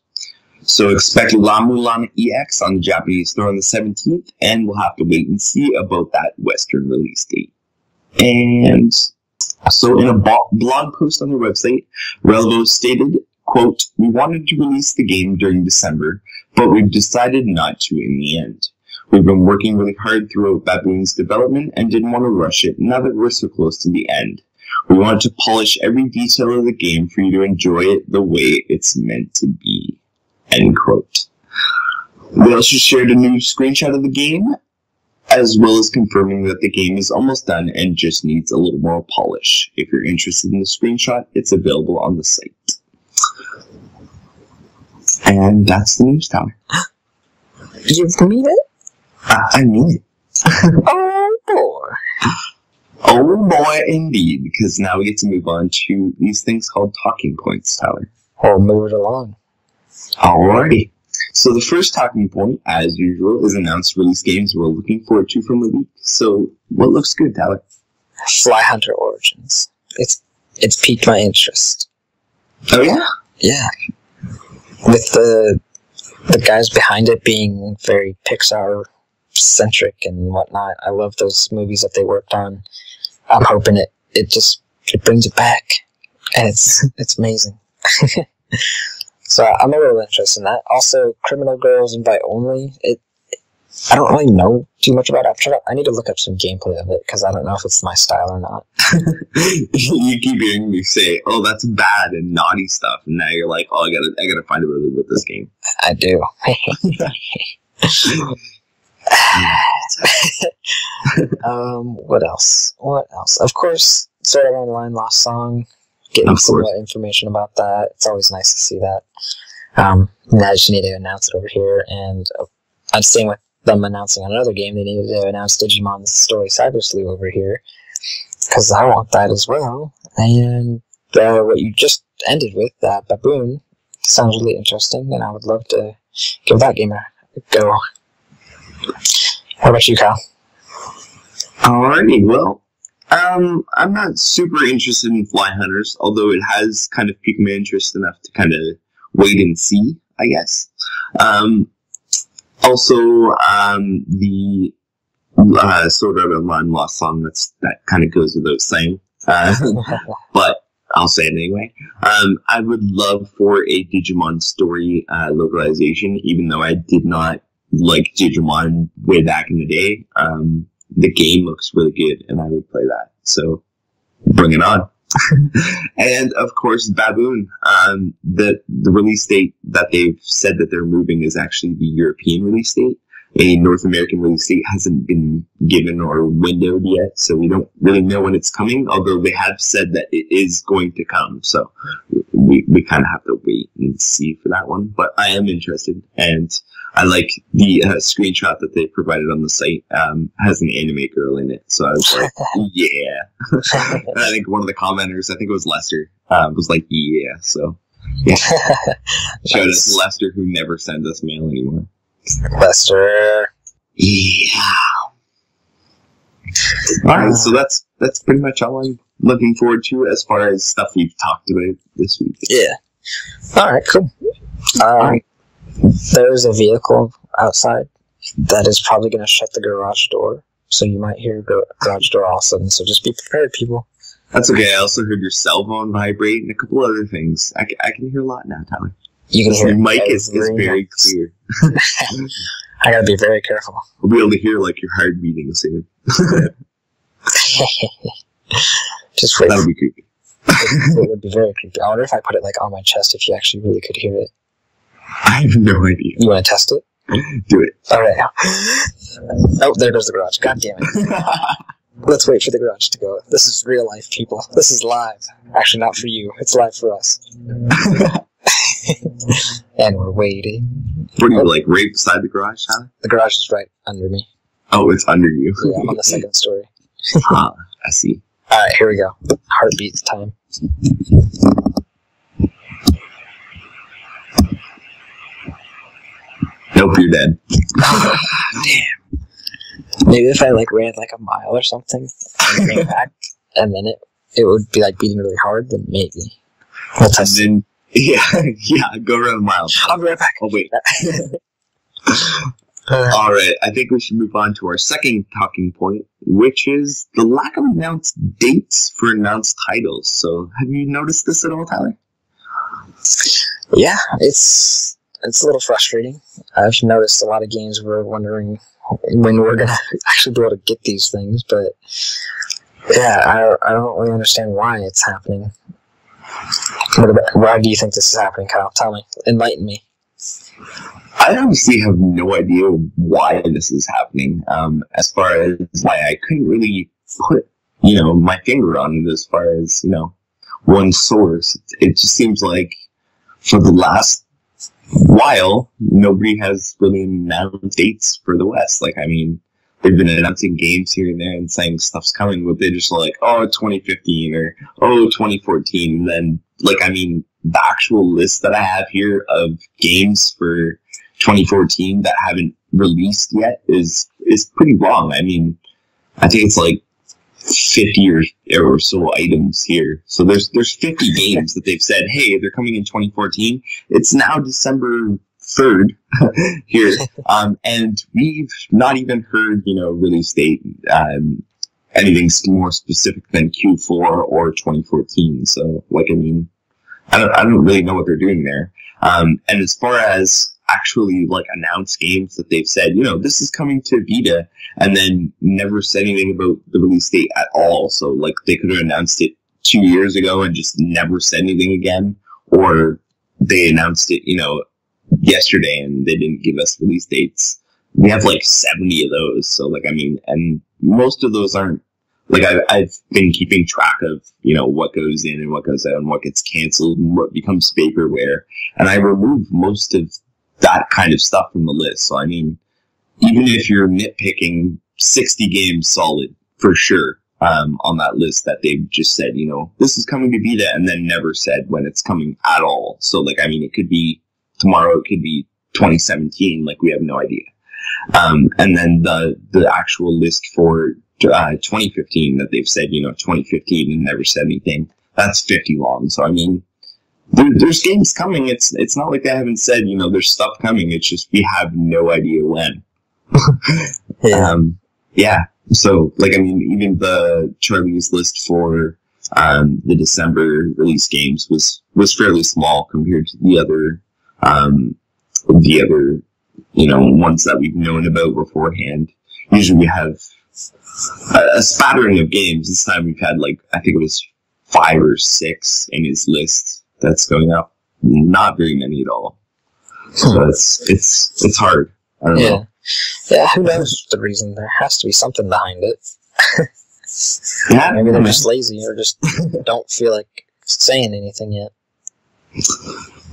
So expect La Mulana EX on the Japanese store on the 17th, and we'll have to wait and see about that Western release date. And so in a blog post on their website, Relevo stated, quote, we wanted to release the game during December, but we've decided not to in the end. We've been working really hard throughout Baboon's development and didn't want to rush it now that we're so close to the end. We wanted to polish every detail of the game for you to enjoy it the way it's meant to be. End quote. They also shared a new screenshot of the game, as well as confirming that the game is almost done and just needs a little more polish. If you're interested in the screenshot, it's available on the site. And that's the news, Tyler. You mean it? I mean it. oh boy. Oh boy, indeed, because now we get to move on to these things called talking points, Tyler. We'll move it along. Alrighty. So the first talking point, as usual, is announced release games we're looking forward to from the week. So what looks good, Tyler? Fly Hunter Origins. It's it's piqued my interest. Oh yeah? Yeah. With the the guys behind it being very Pixar centric and whatnot. I love those movies that they worked on. I'm hoping it it just it brings it back. And it's it's amazing. So I'm a little interested in that. Also, Criminal Girls Invite Only. It, I don't really know too much about it. i need to look up some gameplay of it because I don't know if it's my style or not. you keep hearing me say, "Oh, that's bad and naughty stuff," and now you're like, "Oh, I gotta, I gotta find a way with this game." I do. um, what else? What else? Of course, Sword Art Online Lost Song getting some more information about that. It's always nice to see that. Um, now just need to announce it over here, and uh, I'm seeing with them announcing another game, they needed to announce Digimon Story Cyber Sleuth over here because I want that as well. And uh, what you just ended with, uh, Baboon, sounds really interesting, and I would love to give that game a go. How about you, Kyle? Alrighty, well, um, I'm not super interested in fly hunters, although it has kind of piqued my interest enough to kind of wait and see, I guess. Um, also, um, the uh, Sword Art Online Lost Song that's that kind of goes without saying, uh, but I'll say it anyway. Um, I would love for a Digimon story uh, localization, even though I did not like Digimon way back in the day. Um, the game looks really good and I would play that. So bring it on. and of course, Baboon. Um, the the release date that they've said that they're moving is actually the European release date. A North American release date hasn't been given or windowed yet, so we don't really know when it's coming. Although they have said that it is going to come, so we we kind of have to wait and see for that one. But I am interested, and I like the uh, screenshot that they provided on the site um, has an anime girl in it. So I was like, yeah. and I think one of the commenters, I think it was Lester, uh, was like, yeah. So yeah, shout out to Lester who never sends us mail anymore. Lester. Yeah. All right, so that's that's pretty much all I'm looking forward to as far as stuff we've talked about this week. Yeah. All right, cool. Um, there's a vehicle outside, that is probably going to shut the garage door. So you might hear gar- garage door all of a sudden. So just be prepared, people. That's okay. I also heard your cell phone vibrate and a couple other things. I, I can hear a lot now, Tyler. You can hear Your mic is, is very clear. I gotta be very careful. We'll be able to hear like your heart beating soon. just wait. That would be creepy. it would be very creepy. I wonder if I put it like on my chest if you actually really could hear it. I have no idea. You want to test it? Do it. All right. Oh, there goes the garage. God damn it. Let's wait for the garage to go. This is real life, people. This is live. Actually, not for you. It's live for us. and we're waiting. what are you like right beside the garage, Tyler? The garage is right under me. Oh, it's under you. Yeah, I'm on the second story. Ah, I see. All right, here we go. Heartbeat time. Nope, you're dead. Damn. Maybe if I like ran like a mile or something and came back, and then it it would be like beating really hard, then maybe. We'll test then, yeah, yeah, go run a mile. I'll be right back. Oh, wait. Uh, All right, I think we should move on to our second talking point, which is the lack of announced dates for announced titles. So, have you noticed this at all, Tyler? yeah, it's it's a little frustrating. I've noticed a lot of games we're wondering when we're gonna actually be able to get these things, but yeah, I I don't really understand why it's happening. About, why do you think this is happening, Kyle? Tell me, enlighten me. I honestly have no idea why this is happening. Um, as far as why I couldn't really put, you know, my finger on it as far as, you know, one source. It just seems like for the last while, nobody has really announced dates for the West. Like, I mean, they've been announcing games here and there and saying stuff's coming, but they're just like, oh, 2015 or, oh, 2014. And then, like, I mean, the actual list that I have here of games for 2014 that haven't released yet is is pretty long. I mean, I think it's like 50 or, or so items here. So there's there's 50 games that they've said, hey, they're coming in 2014. It's now December 3rd here, um, and we've not even heard, you know, release date, um, anything more specific than Q4 or 2014. So, like, I mean, I don't, I don't really know what they're doing there. Um, and as far as actually like announce games that they've said, you know, this is coming to Vita, and then never said anything about the release date at all. So like they could have announced it two years ago and just never said anything again, or they announced it, you know, yesterday and they didn't give us release dates. We have like 70 of those. So like, I mean, and most of those aren't like I've, I've been keeping track of, you know, what goes in and what goes out and what gets canceled and what becomes vaporware. And I remove most of that kind of stuff from the list. So, I mean, even if you're nitpicking 60 games solid for sure, um, on that list that they've just said, you know, this is coming to Vita and then never said when it's coming at all. So, like, I mean, it could be tomorrow, it could be 2017, like, we have no idea. Um, and then the, the actual list for uh, 2015 that they've said, you know, 2015 and never said anything. That's 50 long. So, I mean, there, there's games coming. It's it's not like they haven't said, you know, there's stuff coming. It's just we have no idea when. Yeah. Um, yeah. So, like, I mean, even the Charlie's list for um, the December release games was was fairly small compared to the other um, the other you know ones that we've known about beforehand. Usually, we have a, a spattering of games. This time, we've had like I think it was five or six in his list that's going up. Not very many at all. So hmm. it's it's it's hard. I don't yeah. know. Yeah, who knows the reason? There has to be something behind it. Yeah, Maybe they're just lazy or just don't feel like saying anything yet.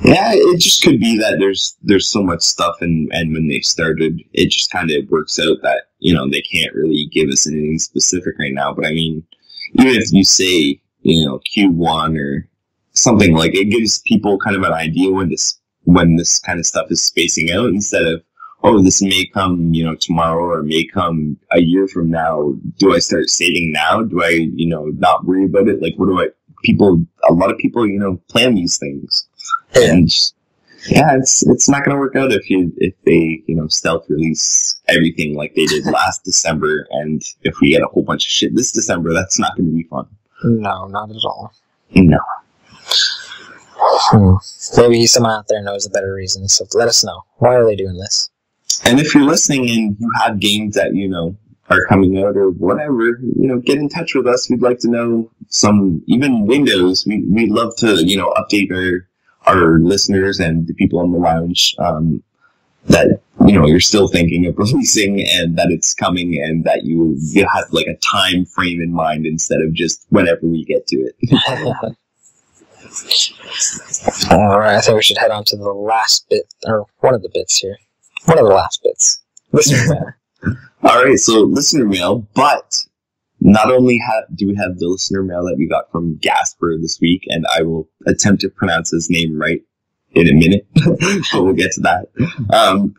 Yeah, it just could be that there's there's so much stuff, and and when they started, it just kind of works out that you know they can't really give us anything specific right now. But I mean, even if you say you know Q one or something like it gives people kind of an idea when this when this kind of stuff is spacing out instead of oh this may come you know tomorrow or may come a year from now. Do I start saving now? Do I you know not worry about it? Like what do I? People, a lot of people, you know, plan these things Yeah. and Yeah, it's it's not gonna work out if you if they you know stealth release everything like they did last December, and if we get a whole bunch of shit this December, that's not gonna be fun. No, not at all. No. Hmm. Maybe someone out there knows a better reason, so let us know. Why are they doing this? And if you're listening and you have games that you know are coming out or whatever, you know, get in touch with us. We'd like to know some even windows. We we'd love to you know update our our listeners and the people on the lounge um, that you know you're still thinking of releasing and that it's coming and that you you have like a time frame in mind instead of just whenever we get to it. All right, I think we should head on to the last bit, or one of the bits here. One of the last bits. Listener mail. All right, so listener mail, but not only have, do we have the listener mail that we got from Gasper this week, and I will attempt to pronounce his name right in a minute, but we'll get to that. Um,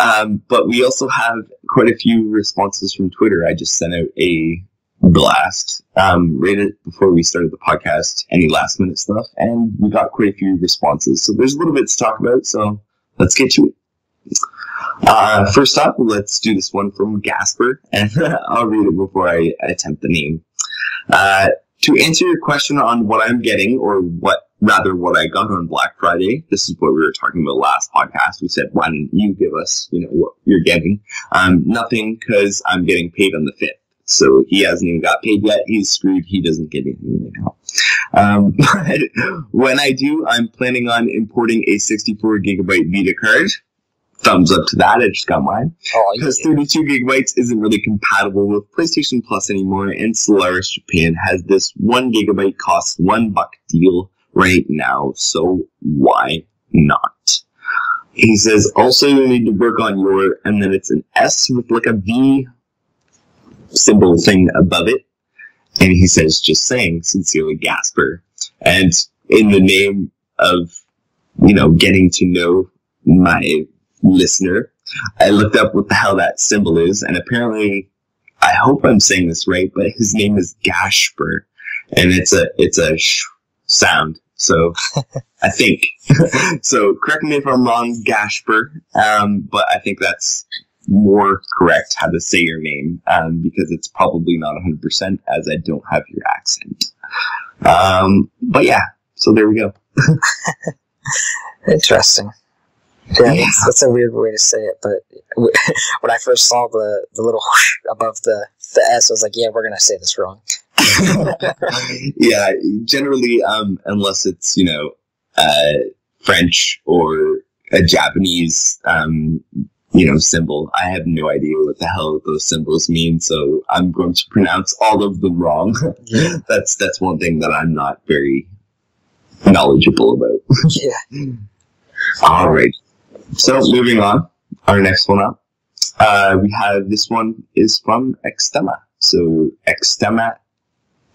um, but we also have quite a few responses from Twitter. I just sent out a blast um, read it before we started the podcast, any last minute stuff, and we got quite a few responses. So there's a little bit to talk about, so let's get to it. Uh, first up, let's do this one from Gasper, and I'll read it before I attempt the name. Uh, to answer your question on what I'm getting, or what rather what I got on Black Friday, this is what we were talking about last podcast. We said, why don't you give us, you know, what you're getting? Um, nothing, because I'm getting paid on the fifth. So he hasn't even got paid yet. He's screwed. He doesn't get anything right now. Um, but when I do, I'm planning on importing a 64 gigabyte Vita card thumbs up to that. I just got mine. Oh, Because yeah. 32 gigabytes isn't really compatible with PlayStation Plus anymore, and Solaris Japan has this one gigabyte costs one buck deal right now, so why not? He says also you need to work on your, and then it's an S with like a V symbol thing above it. And he says, just saying, sincerely Gasper. And in the name of, you know, getting to know my listener, I looked up what the hell that symbol is, and apparently, I hope I'm saying this right, but his name is Gasper, and it's a it's a sh sound. So I think so. Correct me if I'm wrong, Gasper, um, but I think that's more correct how to say your name um, because it's probably not 100% as I don't have your accent. Um, but yeah, so there we go. Interesting. Yeah, Yeah. That's, that's a weird way to say it, but when I first saw the, the little above the, the S, I was like, yeah, we're going to say this wrong. yeah, generally, um, unless it's you know uh, French or a Japanese, um, you know, symbol, I have no idea what the hell those symbols mean. So I'm going to pronounce all of them wrong. that's that's one thing that I'm not very knowledgeable about. yeah. All right. So moving on, our next one up, uh, we have this one is from Extema. So Extema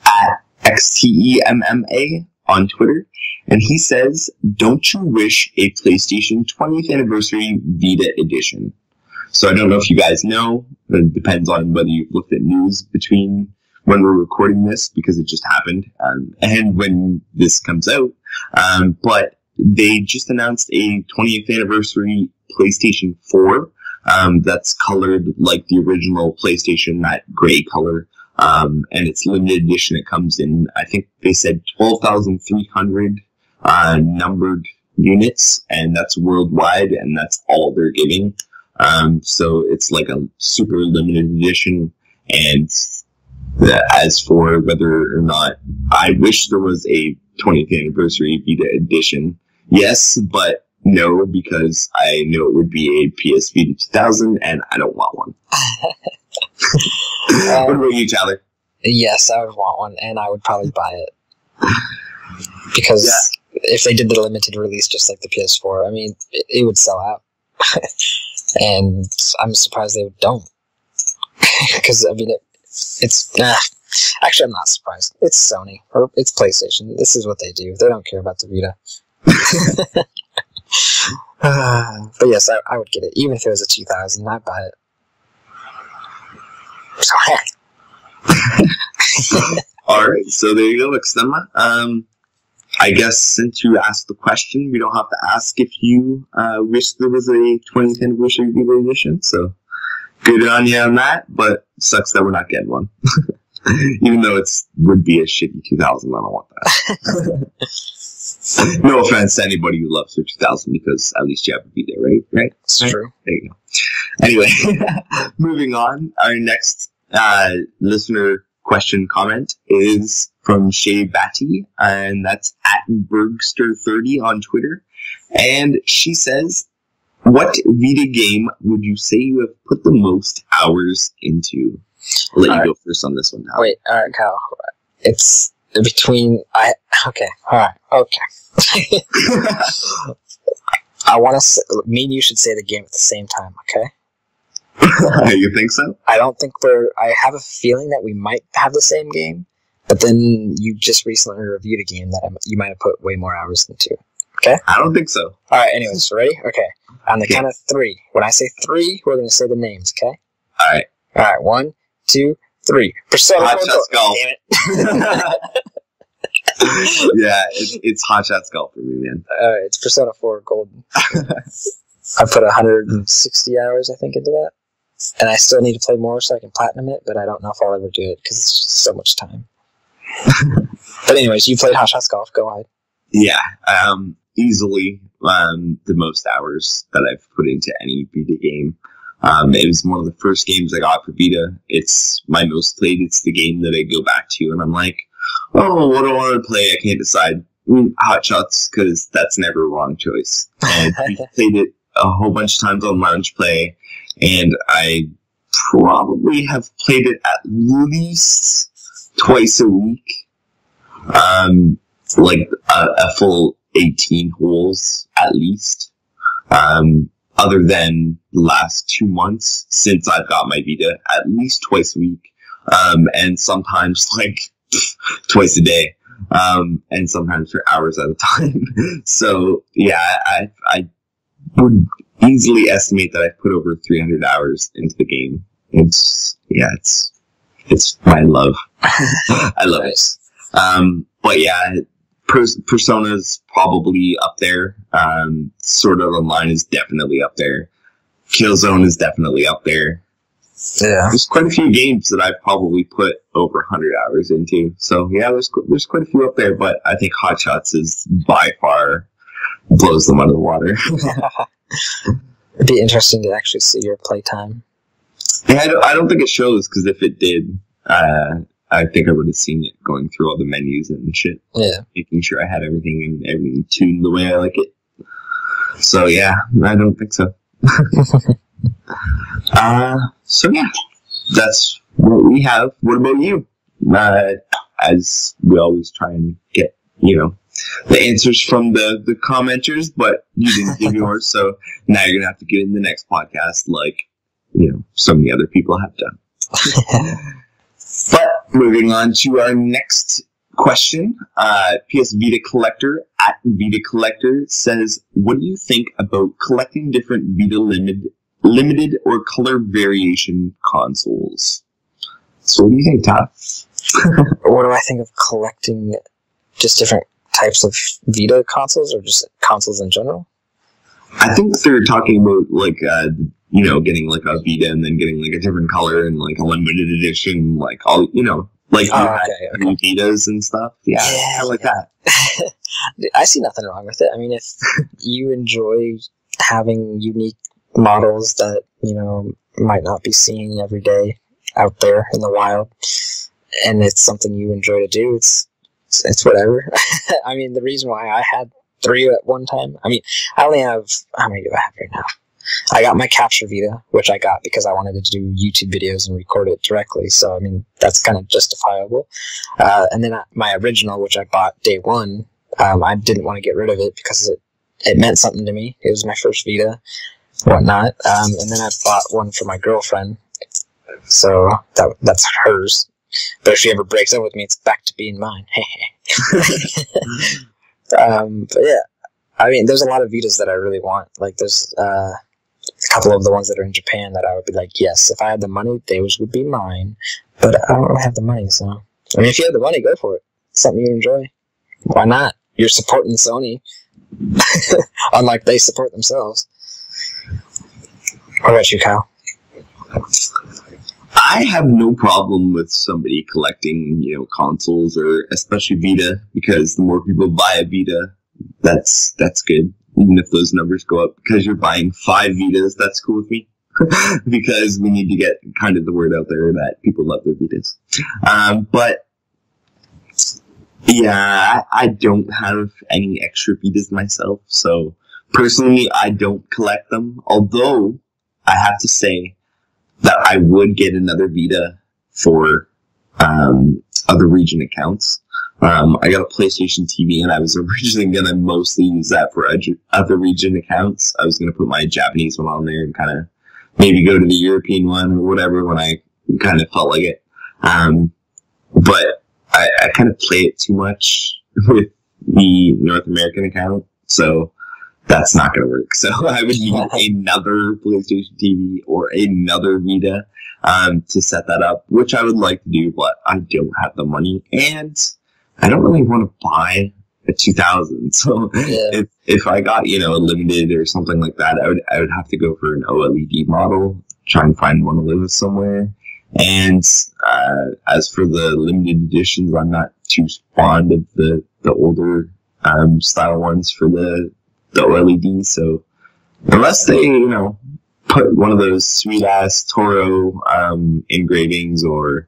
at XTEMMA on Twitter. And he says, don't you wish a PlayStation 20th anniversary Vita edition? So I don't know if you guys know, it depends on whether you've looked at news between when we're recording this, because it just happened, um, and when this comes out. Um, but they just announced a 20th anniversary PlayStation 4 um, that's colored like the original PlayStation, that gray color. Um, and it's limited edition. It comes in, I think they said 12,300 uh, numbered units, and that's worldwide, and that's all they're giving. Um, so it's like a super limited edition. And as for whether or not I wish there was a 20th anniversary Vita edition, yes, but no, because I know it would be a PS Vita 2000, and I don't want one. Um, about you, Tyler? yes, I would want one, and I would probably buy it. Because if they did the limited release just like the PS4, I mean, it, it would sell out. and I'm surprised they don't. Because, I mean, it, it's. Nah. Actually, I'm not surprised. It's Sony, or it's PlayStation. This is what they do. They don't care about the Vita. But yes, I, I would get it. Even if it was a 2000, I'd buy it. All right, so there you go, Extema. Um, I guess since you asked the question, we don't have to ask if you uh, wish there was a 20th anniversary edition. So good on you on that, but sucks that we're not getting one. Even though it's would be a shitty 2000, I don't want that. no offense to anybody who loves your 2000 because at least you have a Vita, right? Right? It's Right. true. There you go. Anyway, moving on. Our next uh, listener question comment is from Shay Batty, and that's at Bergster30 on Twitter. And she says, What Vita game would you say you have put the most hours into? I'll let you Alright. go first on this one now. Wait, all right, Kyle. It's between I. Okay, all right, okay. I want to. Me and you should say the game at the same time. Okay. you think so? I don't think we're. I have a feeling that we might have the same game, but then you just recently reviewed a game that I, you might have put way more hours into. Okay. I don't think so. All right. Anyways, ready? Okay. On the Okay. count of three. When I say three, we're gonna say the names. Okay. All right. All right. One, two, three. Persona. Hot Shots Golf. Damn it. yeah, it, it's Hot Shots Golf for me, man. Uh, it's Persona 4 Golden. I put 160 hours, I think, into that. And I still need to play more so I can platinum it, but I don't know if I'll ever do it because it's just so much time. but anyways, you played Hot Shots Golf. Go ahead. Yeah, um, easily um, the most hours that I've put into any Vita game. Um, it was one of the first games I got for Vita. It's my most played. It's the game that I go back to, and I'm like, oh, what do I want to play? I can't decide. Mm, Hot Shots, because that's never a wrong choice. And we played it a whole bunch of times on Lounge Play, and I probably have played it at least twice a week. Um, like a, a full 18 holes at least. Um, other than the last two months since I've got my Vita, at least twice a week. Um, and sometimes like twice a day. Um, and sometimes for hours at a time. so yeah, I, I would easily estimate that I've put over 300 hours into the game. It's, yeah, it's, it's my love. I love it. Um, but yeah, Pers- Persona's probably up there. Um, Sword Art Online is definitely up there. Killzone is definitely up there. Yeah. There's quite a few games that I've probably put over 100 hours into. So yeah, there's there's quite a few up there, but I think Hot Shots is by far blows them out of the water. It'd be interesting to actually see your playtime. yeah, I don't, I don't think it shows because if it did, uh, I think I would have seen it going through all the menus and shit. Yeah. making sure I had everything and everything tuned the way I like it. So yeah, I don't think so. uh, so yeah, that's what we have. What about you? Uh, as we always try and get, you know, the answers from the, the commenters, but you didn't give yours, so now you're gonna have to get in the next podcast like, you know, so many other people have done. But moving on to our next question, uh, PS Vita Collector at Vita Collector says, "What do you think about collecting different Vita limited, limited or color variation consoles?" So, what do you think, Todd? what do I think of collecting just different types of Vita consoles or just consoles in general? I think they're talking about like, uh, you know, getting like a Vita and then getting like a different color and like a limited edition, like all, you know, like Oh, you okay, okay. Vitas and stuff. Yeah, Yeah, I like yeah. that. I see nothing wrong with it. I mean, if you enjoy having unique models that you know might not be seen every day out there in the wild, and it's something you enjoy to do, it's it's, it's whatever. I mean, the reason why I had three at one time. I mean, I only have how many do I have right now? I got my Capture Vita, which I got because I wanted to do YouTube videos and record it directly. So I mean, that's kind of justifiable. Uh, and then my original, which I bought day one, um, I didn't want to get rid of it because it, it meant something to me. It was my first Vita, whatnot. Um, and then I bought one for my girlfriend. So that that's hers. But if she ever breaks up with me, it's back to being mine. um, but yeah, I mean, there's a lot of Vitas that I really want. Like there's uh, a couple of the ones that are in Japan that I would be like, yes, if I had the money, those would be mine. But I don't really have the money, so I mean, if you have the money, go for it. It's something you enjoy. Why not? you're supporting Sony, unlike they support themselves. What about you, Kyle? I have no problem with somebody collecting, you know, consoles or especially Vita because the more people buy a Vita, that's that's good. Even if those numbers go up because you're buying five Vitas, that's cool with me. because we need to get kind of the word out there that people love their Vitas. Um, but yeah, I, don't have any extra Vitas myself, so personally, I don't collect them. Although I have to say that I would get another Vita for um, other region accounts. Um, I got a PlayStation TV, and I was originally gonna mostly use that for other region accounts. I was gonna put my Japanese one on there and kind of maybe go to the European one or whatever when I kind of felt like it. Um, but I, I kind of play it too much with the North American account, so that's not going to work. So I would need another PlayStation TV or another Vita um, to set that up, which I would like to do, but I don't have the money, and I don't really want to buy a 2000. So yeah. if if I got you know a limited or something like that, I would I would have to go for an OLED model, try and find one of those somewhere. And uh, as for the limited editions, I'm not too fond of the the older um, style ones for the the OLED. So unless they you know put one of those sweet ass Toro um, engravings or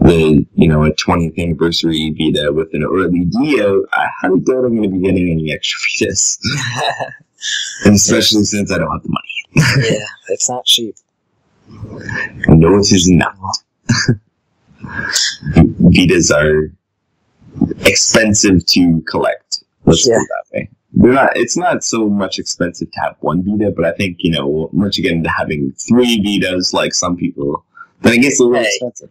the you know a 20th anniversary Vita with an OLED out, I highly doubt I'm going to be getting any extra Vitas, and especially since I don't have the money. yeah, it's not cheap. No, it is not. Vitas are expensive to collect. Let's yeah. put it that way. They're not. It's not so much expensive to have one Vita, but I think you know once you get into having three Vitas, like some people, then it gets a little hey. expensive.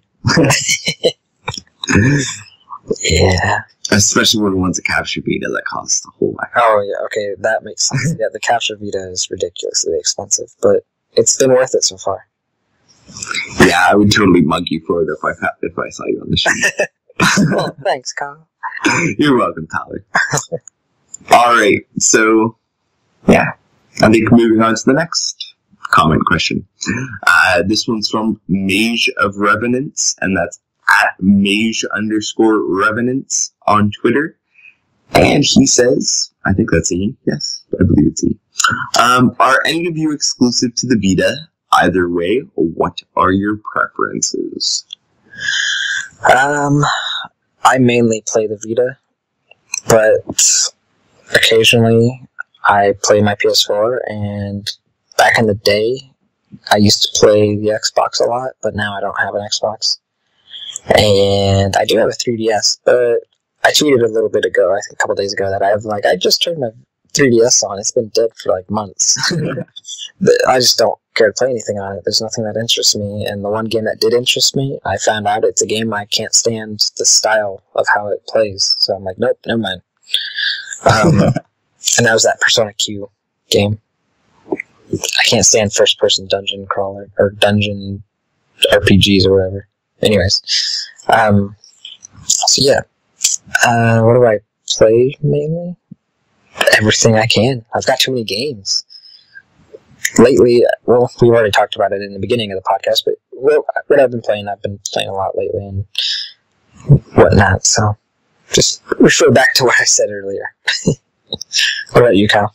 Yeah. Especially when one's a capture Vita that costs a whole lot. Oh yeah, okay, that makes sense. yeah, the capture Vita is ridiculously expensive, but it's been worth it so far. Yeah, I would totally mug you for it if I if I saw you on the street. well, thanks, Kyle. You're welcome, Tyler. All right, so yeah, I think moving on to the next comment question. Uh, this one's from Mage of Revenants, and that's at Mage underscore Revenants on Twitter. And he says, I think that's E. Yes, I believe it's E. Um, are any of you exclusive to the Vita? Either way, what are your preferences? Um, I mainly play the Vita, but occasionally I play my PS4 and back in the day, I used to play the Xbox a lot, but now I don't have an Xbox. And I do have a 3DS, but I tweeted a little bit ago, I think a couple days ago, that I have like I just turned my 3DS on. It's been dead for like months. I just don't care to play anything on it. There's nothing that interests me. And the one game that did interest me, I found out it's a game I can't stand the style of how it plays. So I'm like, nope, never mind. Um, and that was that Persona Q game. I can't stand first person dungeon crawler or dungeon RPGs or whatever. Anyways, um, so yeah, uh, what do I play mainly? Everything I can. I've got too many games. Lately, well, we've already talked about it in the beginning of the podcast, but what I've been playing, I've been playing a lot lately and whatnot. So, just refer back to what I said earlier. what about you, Kyle?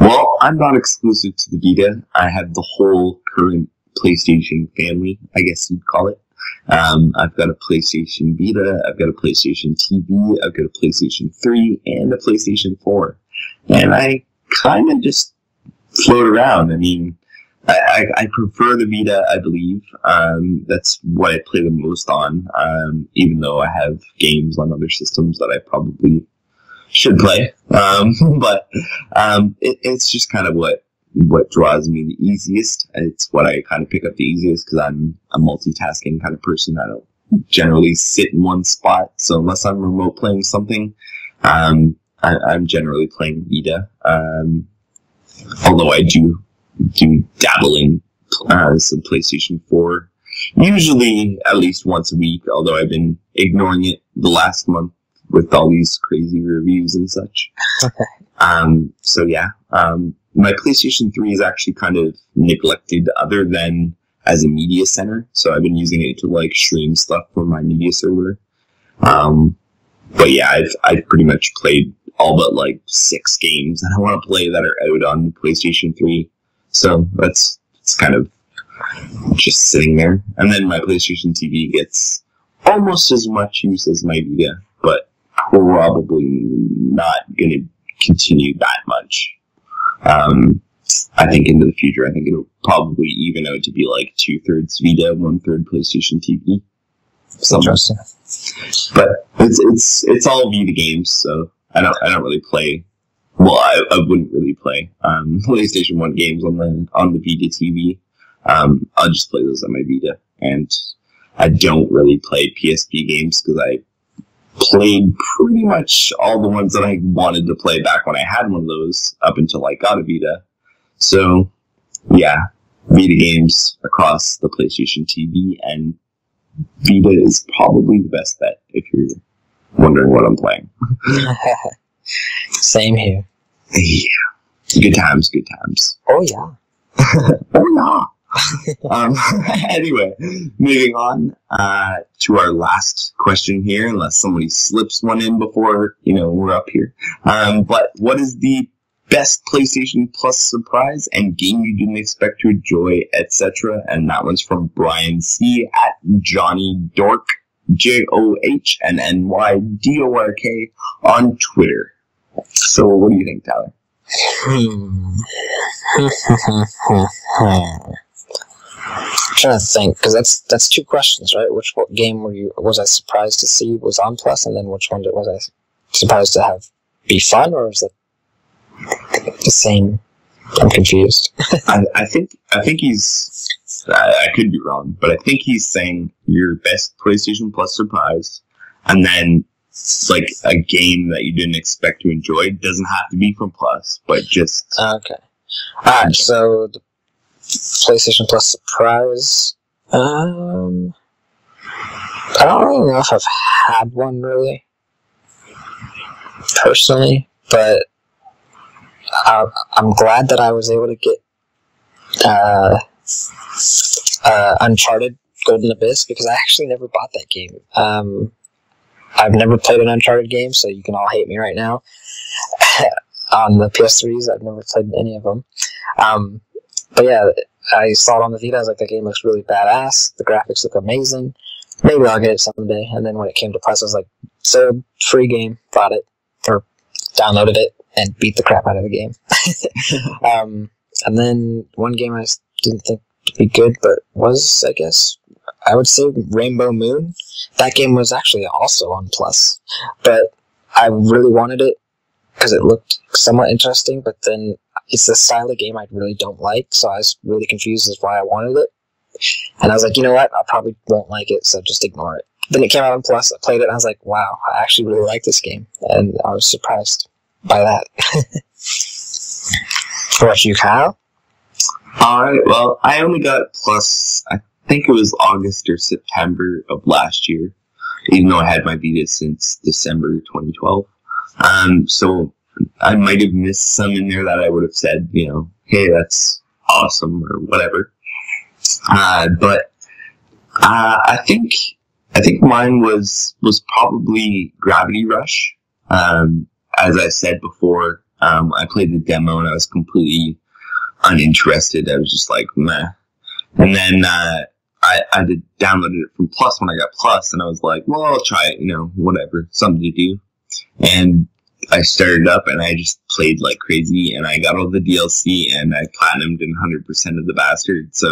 Well, I'm not exclusive to the Vita. I have the whole current PlayStation family, I guess you'd call it. Um, I've got a PlayStation Vita, I've got a PlayStation TV, I've got a PlayStation 3, and a PlayStation 4. And I kind of just float around. I mean, I, I, I, prefer the Vita, I believe. Um, that's what I play the most on, um, even though I have games on other systems that I probably should play. Um, but um, it, it's just kind of what what draws me the easiest. It's what I kind of pick up the easiest because I'm a multitasking kind of person. I don't generally sit in one spot. So unless I'm remote playing something, um, I, am generally playing Vita. Um, although I do do dabbling uh, some PlayStation 4, usually at least once a week. Although I've been ignoring it the last month with all these crazy reviews and such. um, so yeah, um, my PlayStation 3 is actually kind of neglected other than as a media center. So I've been using it to like stream stuff for my media server. Um, but yeah, I've, I've pretty much played all but like six games that I want to play that are out on PlayStation 3. So that's, it's kind of just sitting there. And then my PlayStation TV gets almost as much use as my Vita, but probably not going to continue that much. Um, I think into the future, I think it'll probably even out to be like two thirds Vita, one third PlayStation TV. Interesting. But it's it's it's all Vita games, so I don't I don't really play. Well, I, I wouldn't really play um, PlayStation One games on the on the Vita TV. Um, I'll just play those on my Vita, and I don't really play PSP games because I played pretty much all the ones that I wanted to play back when I had one of those up until I got a Vita. So, yeah, Vita games across the PlayStation TV and Vita is probably the best bet if you're wondering what I'm playing. Same here. Yeah. Good times, good times. Oh yeah. oh yeah. um, anyway, moving on uh, to our last question here, unless somebody slips one in before you know we're up here. Um, but what is the best PlayStation Plus surprise and game you didn't expect to enjoy, etc. And that one's from Brian C at Johnny Dork, J O H N N Y D O R K on Twitter. So, what do you think, Tyler? I'm trying to think because that's that's two questions, right? Which what game were you was I surprised to see was on Plus, and then which one was I surprised to have be fun, or is it the same? I'm confused. I, I think I think he's I, I could be wrong, but I think he's saying your best PlayStation Plus surprise, and then like a game that you didn't expect to enjoy It doesn't have to be from Plus, but just okay. Alright, so the PlayStation Plus surprise. Um, I don't really know if I've had one really, personally, but I, I'm glad that I was able to get uh, uh, Uncharted Golden Abyss because I actually never bought that game. Um, I've never played an Uncharted game, so you can all hate me right now. on the PS3s, I've never played any of them. Um, but yeah, I saw it on the Vita. I was like, the game looks really badass. The graphics look amazing. Maybe I'll get it someday. And then when it came to Plus, I was like, so free game. Bought it or downloaded it and beat the crap out of the game. um, and then one game I didn't think to be good, but was I guess I would say Rainbow Moon. That game was actually also on Plus, but I really wanted it because it looked somewhat interesting. But then it's the style of game I really don't like, so I was really confused as why I wanted it. And I was like, you know what? I probably won't like it, so just ignore it. Then it came out on Plus. I played it, and I was like, wow, I actually really like this game, and I was surprised by that. what about you, Kyle? Alright, well, I only got Plus, I think it was August or September of last year, even though I had my Vita since December 2012. Um, so I might have missed some in there that I would have said, you know, hey, that's awesome or whatever. Uh, but uh, I think I think mine was was probably Gravity Rush. Um, as I said before, um, I played the demo and I was completely uninterested. I was just like, meh. And then uh, I, I did downloaded it from Plus when I got Plus, and I was like, well, I'll try it. You know, whatever, something to do. And I started up and I just played like crazy and I got all the DLC and I platinumed in 100% of the bastard. So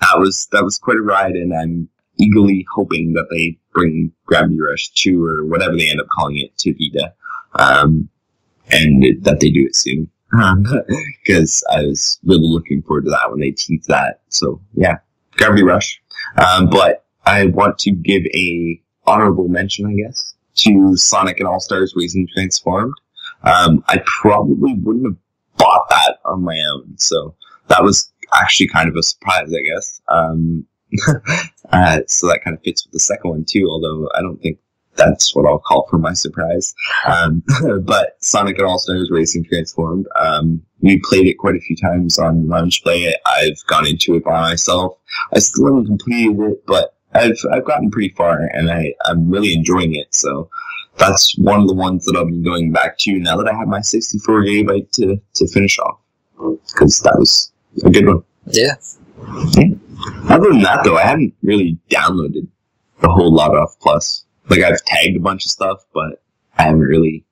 that was, that was quite a ride and I'm eagerly hoping that they bring Gravity Rush 2 or whatever they end up calling it to Vita. Um, and it, that they do it soon. Because I was really looking forward to that when they teased that. So yeah, Gravity Rush. Um, but I want to give a honorable mention, I guess, to Sonic and All Stars Racing Transformed. Um, I probably wouldn't have bought that on my own, so that was actually kind of a surprise, I guess. Um, uh, so that kind of fits with the second one too. Although I don't think that's what I'll call for my surprise. Um, but Sonic and All Stars Racing Transformed. Um, we played it quite a few times on Lounge Play. I've gone into it by myself. I still haven't completed it, but I've I've gotten pretty far, and I I'm really enjoying it. So that's one of the ones that I'll be going back to now that I have my 64 gigabyte to to finish off because that was a good one. Yeah. yeah. Other than that, though, I haven't really downloaded a whole lot off Plus. Like I've tagged a bunch of stuff, but I haven't really,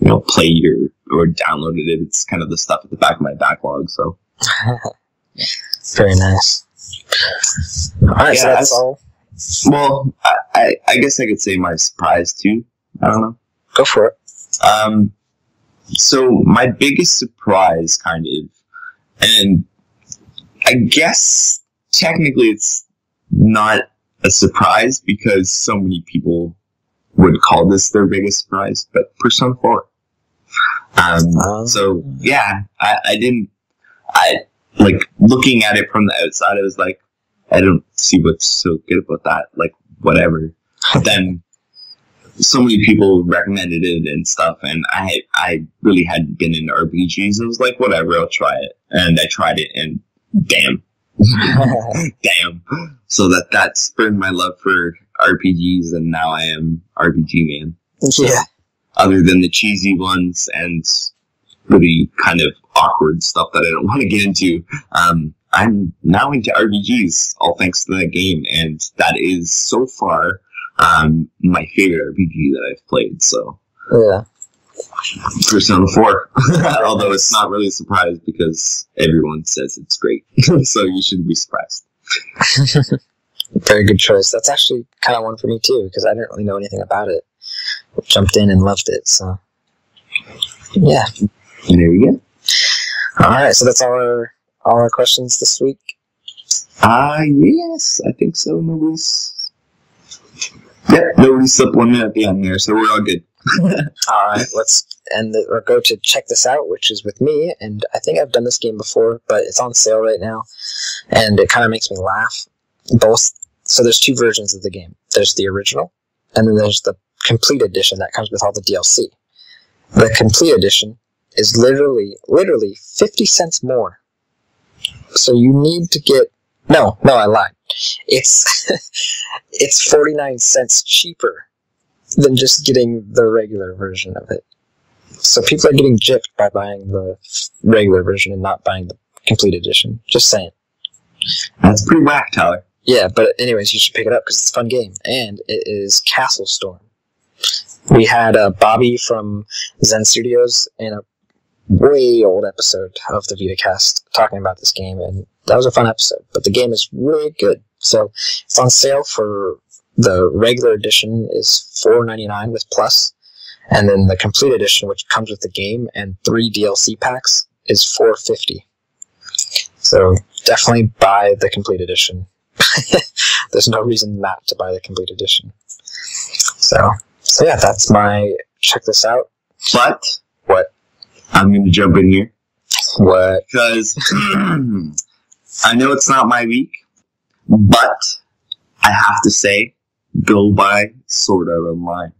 you know, played or or downloaded it. It's kind of the stuff at the back of my backlog. So Very nice. All right, so Yeah, that's that's- all. Well, I, I, I guess I could say my surprise too. I don't know. Go for it. Um, so my biggest surprise, kind of, and I guess technically it's not a surprise because so many people would call this their biggest surprise, but Persona 4. Um, Oh. so yeah, I, I didn't, I, like, looking at it from the outside, I was like, I don't see what's so good about that. Like, whatever. But then so many people recommended it and stuff, and I I really hadn't been in RPGs. I was like, whatever, I'll try it, and I tried it, and damn, damn. So that that spurred my love for RPGs, and now I am RPG man. yeah. Other than the cheesy ones and really kind of awkward stuff that I don't want to get into, um, I'm now into RPGs, all thanks to that game, and that is so far um, my favorite RPG that I've played. So Yeah. Persona 4. Although it's not really a surprise because everyone says it's great. so you shouldn't be surprised. Very good choice. That's actually kind of one for me too, because I didn't really know anything about it. Jumped in and loved it. So, yeah. And there you go. All right. So that's our all our questions this week. Ah, yes, I think so. Nobody's. Yep, nobody slipped one minute at the end there, so we're all good. All right. Let's end the, or go to check this out, which is with me, and I think I've done this game before, but it's on sale right now, and it kind of makes me laugh. Both. So there's two versions of the game. There's the original, and then there's the complete edition that comes with all the DLC. The complete edition is literally, literally 50 cents more. So you need to get, no, no, I lied. It's, it's 49 cents cheaper than just getting the regular version of it. So people are getting gypped by buying the regular version and not buying the complete edition. Just saying. That's pretty whack, Tyler. Yeah, but anyways, you should pick it up because it's a fun game, and it is Castle Storm. We had uh, Bobby from Zen Studios in a way old episode of the VitaCast talking about this game, and that was a fun episode. But the game is really good, so it's on sale for the regular edition is four ninety nine with plus, and then the complete edition, which comes with the game and three DLC packs, is four fifty. So definitely buy the complete edition. There's no reason not to buy the complete edition. So, so yeah, that's my check this out. But? I'm going to jump in here What? because I know it's not my week, but I have to say, go buy Sword Art Online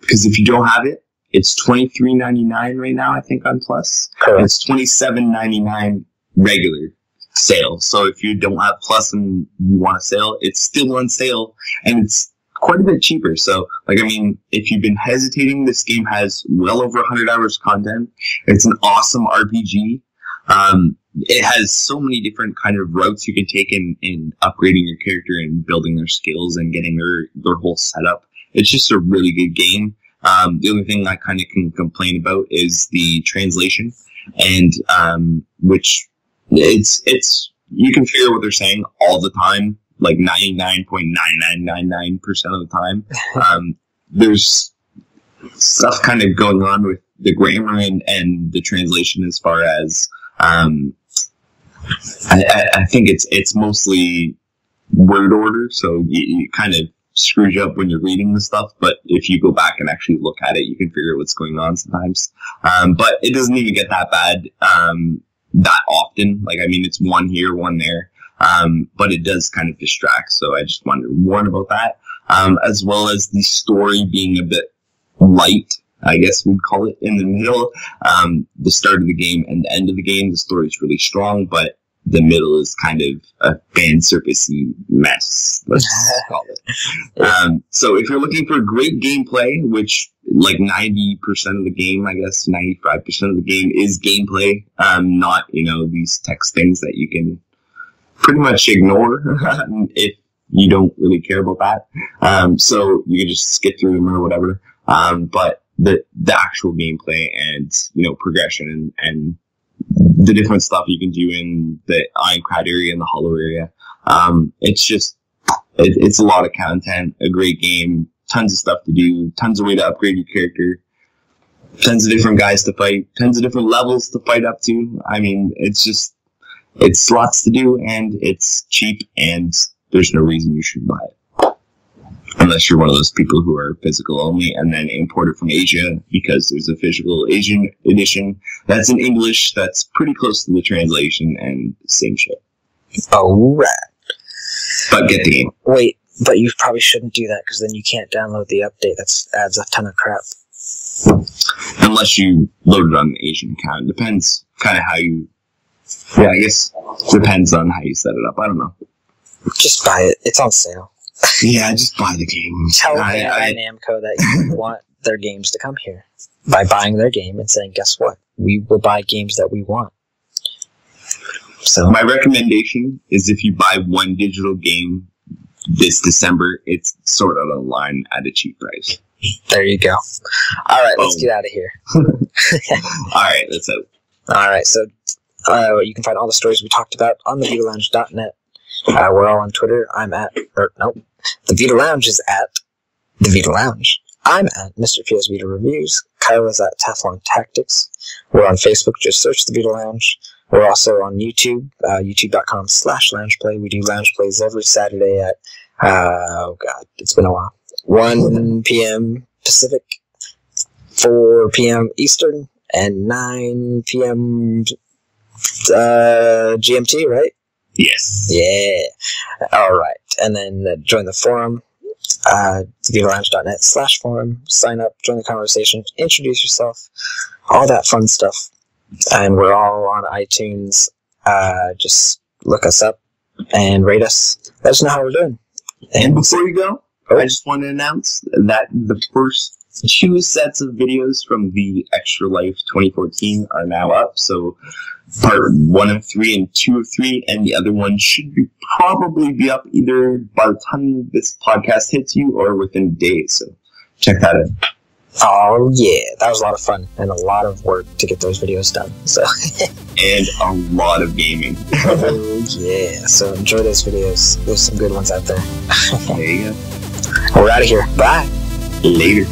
because if you don't have it, it's twenty three ninety nine right now. I think on Plus. Correct. It's twenty seven ninety nine regular sale. So if you don't have Plus and you want a sale, it's still on sale and it's quite a bit cheaper. So like I mean, if you've been hesitating, this game has well over hundred hours of content. It's an awesome RPG. Um, it has so many different kind of routes you can take in, in upgrading your character and building their skills and getting their, their whole setup. It's just a really good game. Um, the only thing I kind of can complain about is the translation, and um, which it's it's you can figure what they're saying all the time, like ninety nine point nine nine nine nine percent of the time. Um, there's stuff kind of going on with the grammar and, and the translation as far as um, I, I, I think it's it's mostly word order, so you, you kind of screws you up when you're reading the stuff. But if you go back and actually look at it, you can figure out what's going on sometimes. Um, but it doesn't even get that bad um, that often. Like I mean, it's one here, one there. Um, but it does kind of distract. So I just wanted to warn about that. um, as well as the story being a bit light. I guess we'd call it in the middle. Um, the start of the game and the end of the game, the story is really strong, but the middle is kind of a fan surfacey mess. Let's call it. Um, so if you're looking for great gameplay, which like 90% of the game, I guess 95% of the game is gameplay, um, not, you know, these text things that you can pretty much ignore if you don't really care about that. Um, so you can just skip through them or whatever. Um, but the, the actual gameplay and, you know, progression and, and the different stuff you can do in the Aincrad area and the Hollow area. Um, it's just, it, it's a lot of content, a great game, tons of stuff to do, tons of way to upgrade your character, tons of different guys to fight, tons of different levels to fight up to. I mean, it's just, it's lots to do and it's cheap and there's no reason you should buy it unless you're one of those people who are physical only and then import it from Asia because there's a physical Asian edition that's in English that's pretty close to the translation and same shit. Oh, right. But get the game. Wait, but you probably shouldn't do that because then you can't download the update. That adds a ton of crap. Unless you load it on the Asian account. It depends kind of how you. Yeah, I guess depends on how you set it up. I don't know. Just buy it. It's on sale. Yeah, just buy the game. Tell I- Bandai I- Namco that you want their games to come here by buying their game and saying, "Guess what? We will buy games that we want." So My recommendation is if you buy one digital game this December, it's Sword Art Online at a cheap price. there you go. All right, let's get out of here. All right, that's it. All right, so uh, you can find all the stories we talked about on the VitaLounge.net. Uh, we're all on Twitter. I'm at, or nope, the Vita Lounge is at the Vita Lounge. I'm at Mr. P's Vita Reviews. Kyle's at Teflon Tactics. We're on Facebook. Just search the Vita Lounge. We're also on YouTube, uh, youtube.com slash lounge play. We do lounge plays every Saturday at, uh, oh god, it's been a while. 1 p.m. Pacific, 4 p.m. Eastern, and 9 p.m. Uh, GMT, right? Yes. Yeah. All right. And then uh, join the forum, uh, VitaLounge.net slash forum. Sign up, join the conversation, introduce yourself, all that fun stuff. And we're all on iTunes. Uh, just look us up and rate us. Let us know how we're doing. And before you go, Oh. I just want to announce that the first two sets of videos from the Extra Life 2014 are now up. So part one of three and two of three, and the other one should be probably be up either by the time this podcast hits you or within days. So check that out. Oh, yeah. That was a lot of fun and a lot of work to get those videos done. So, And a lot of gaming. oh, yeah. So enjoy those videos. There's some good ones out there. There you go. We're out of here. Bye. Later.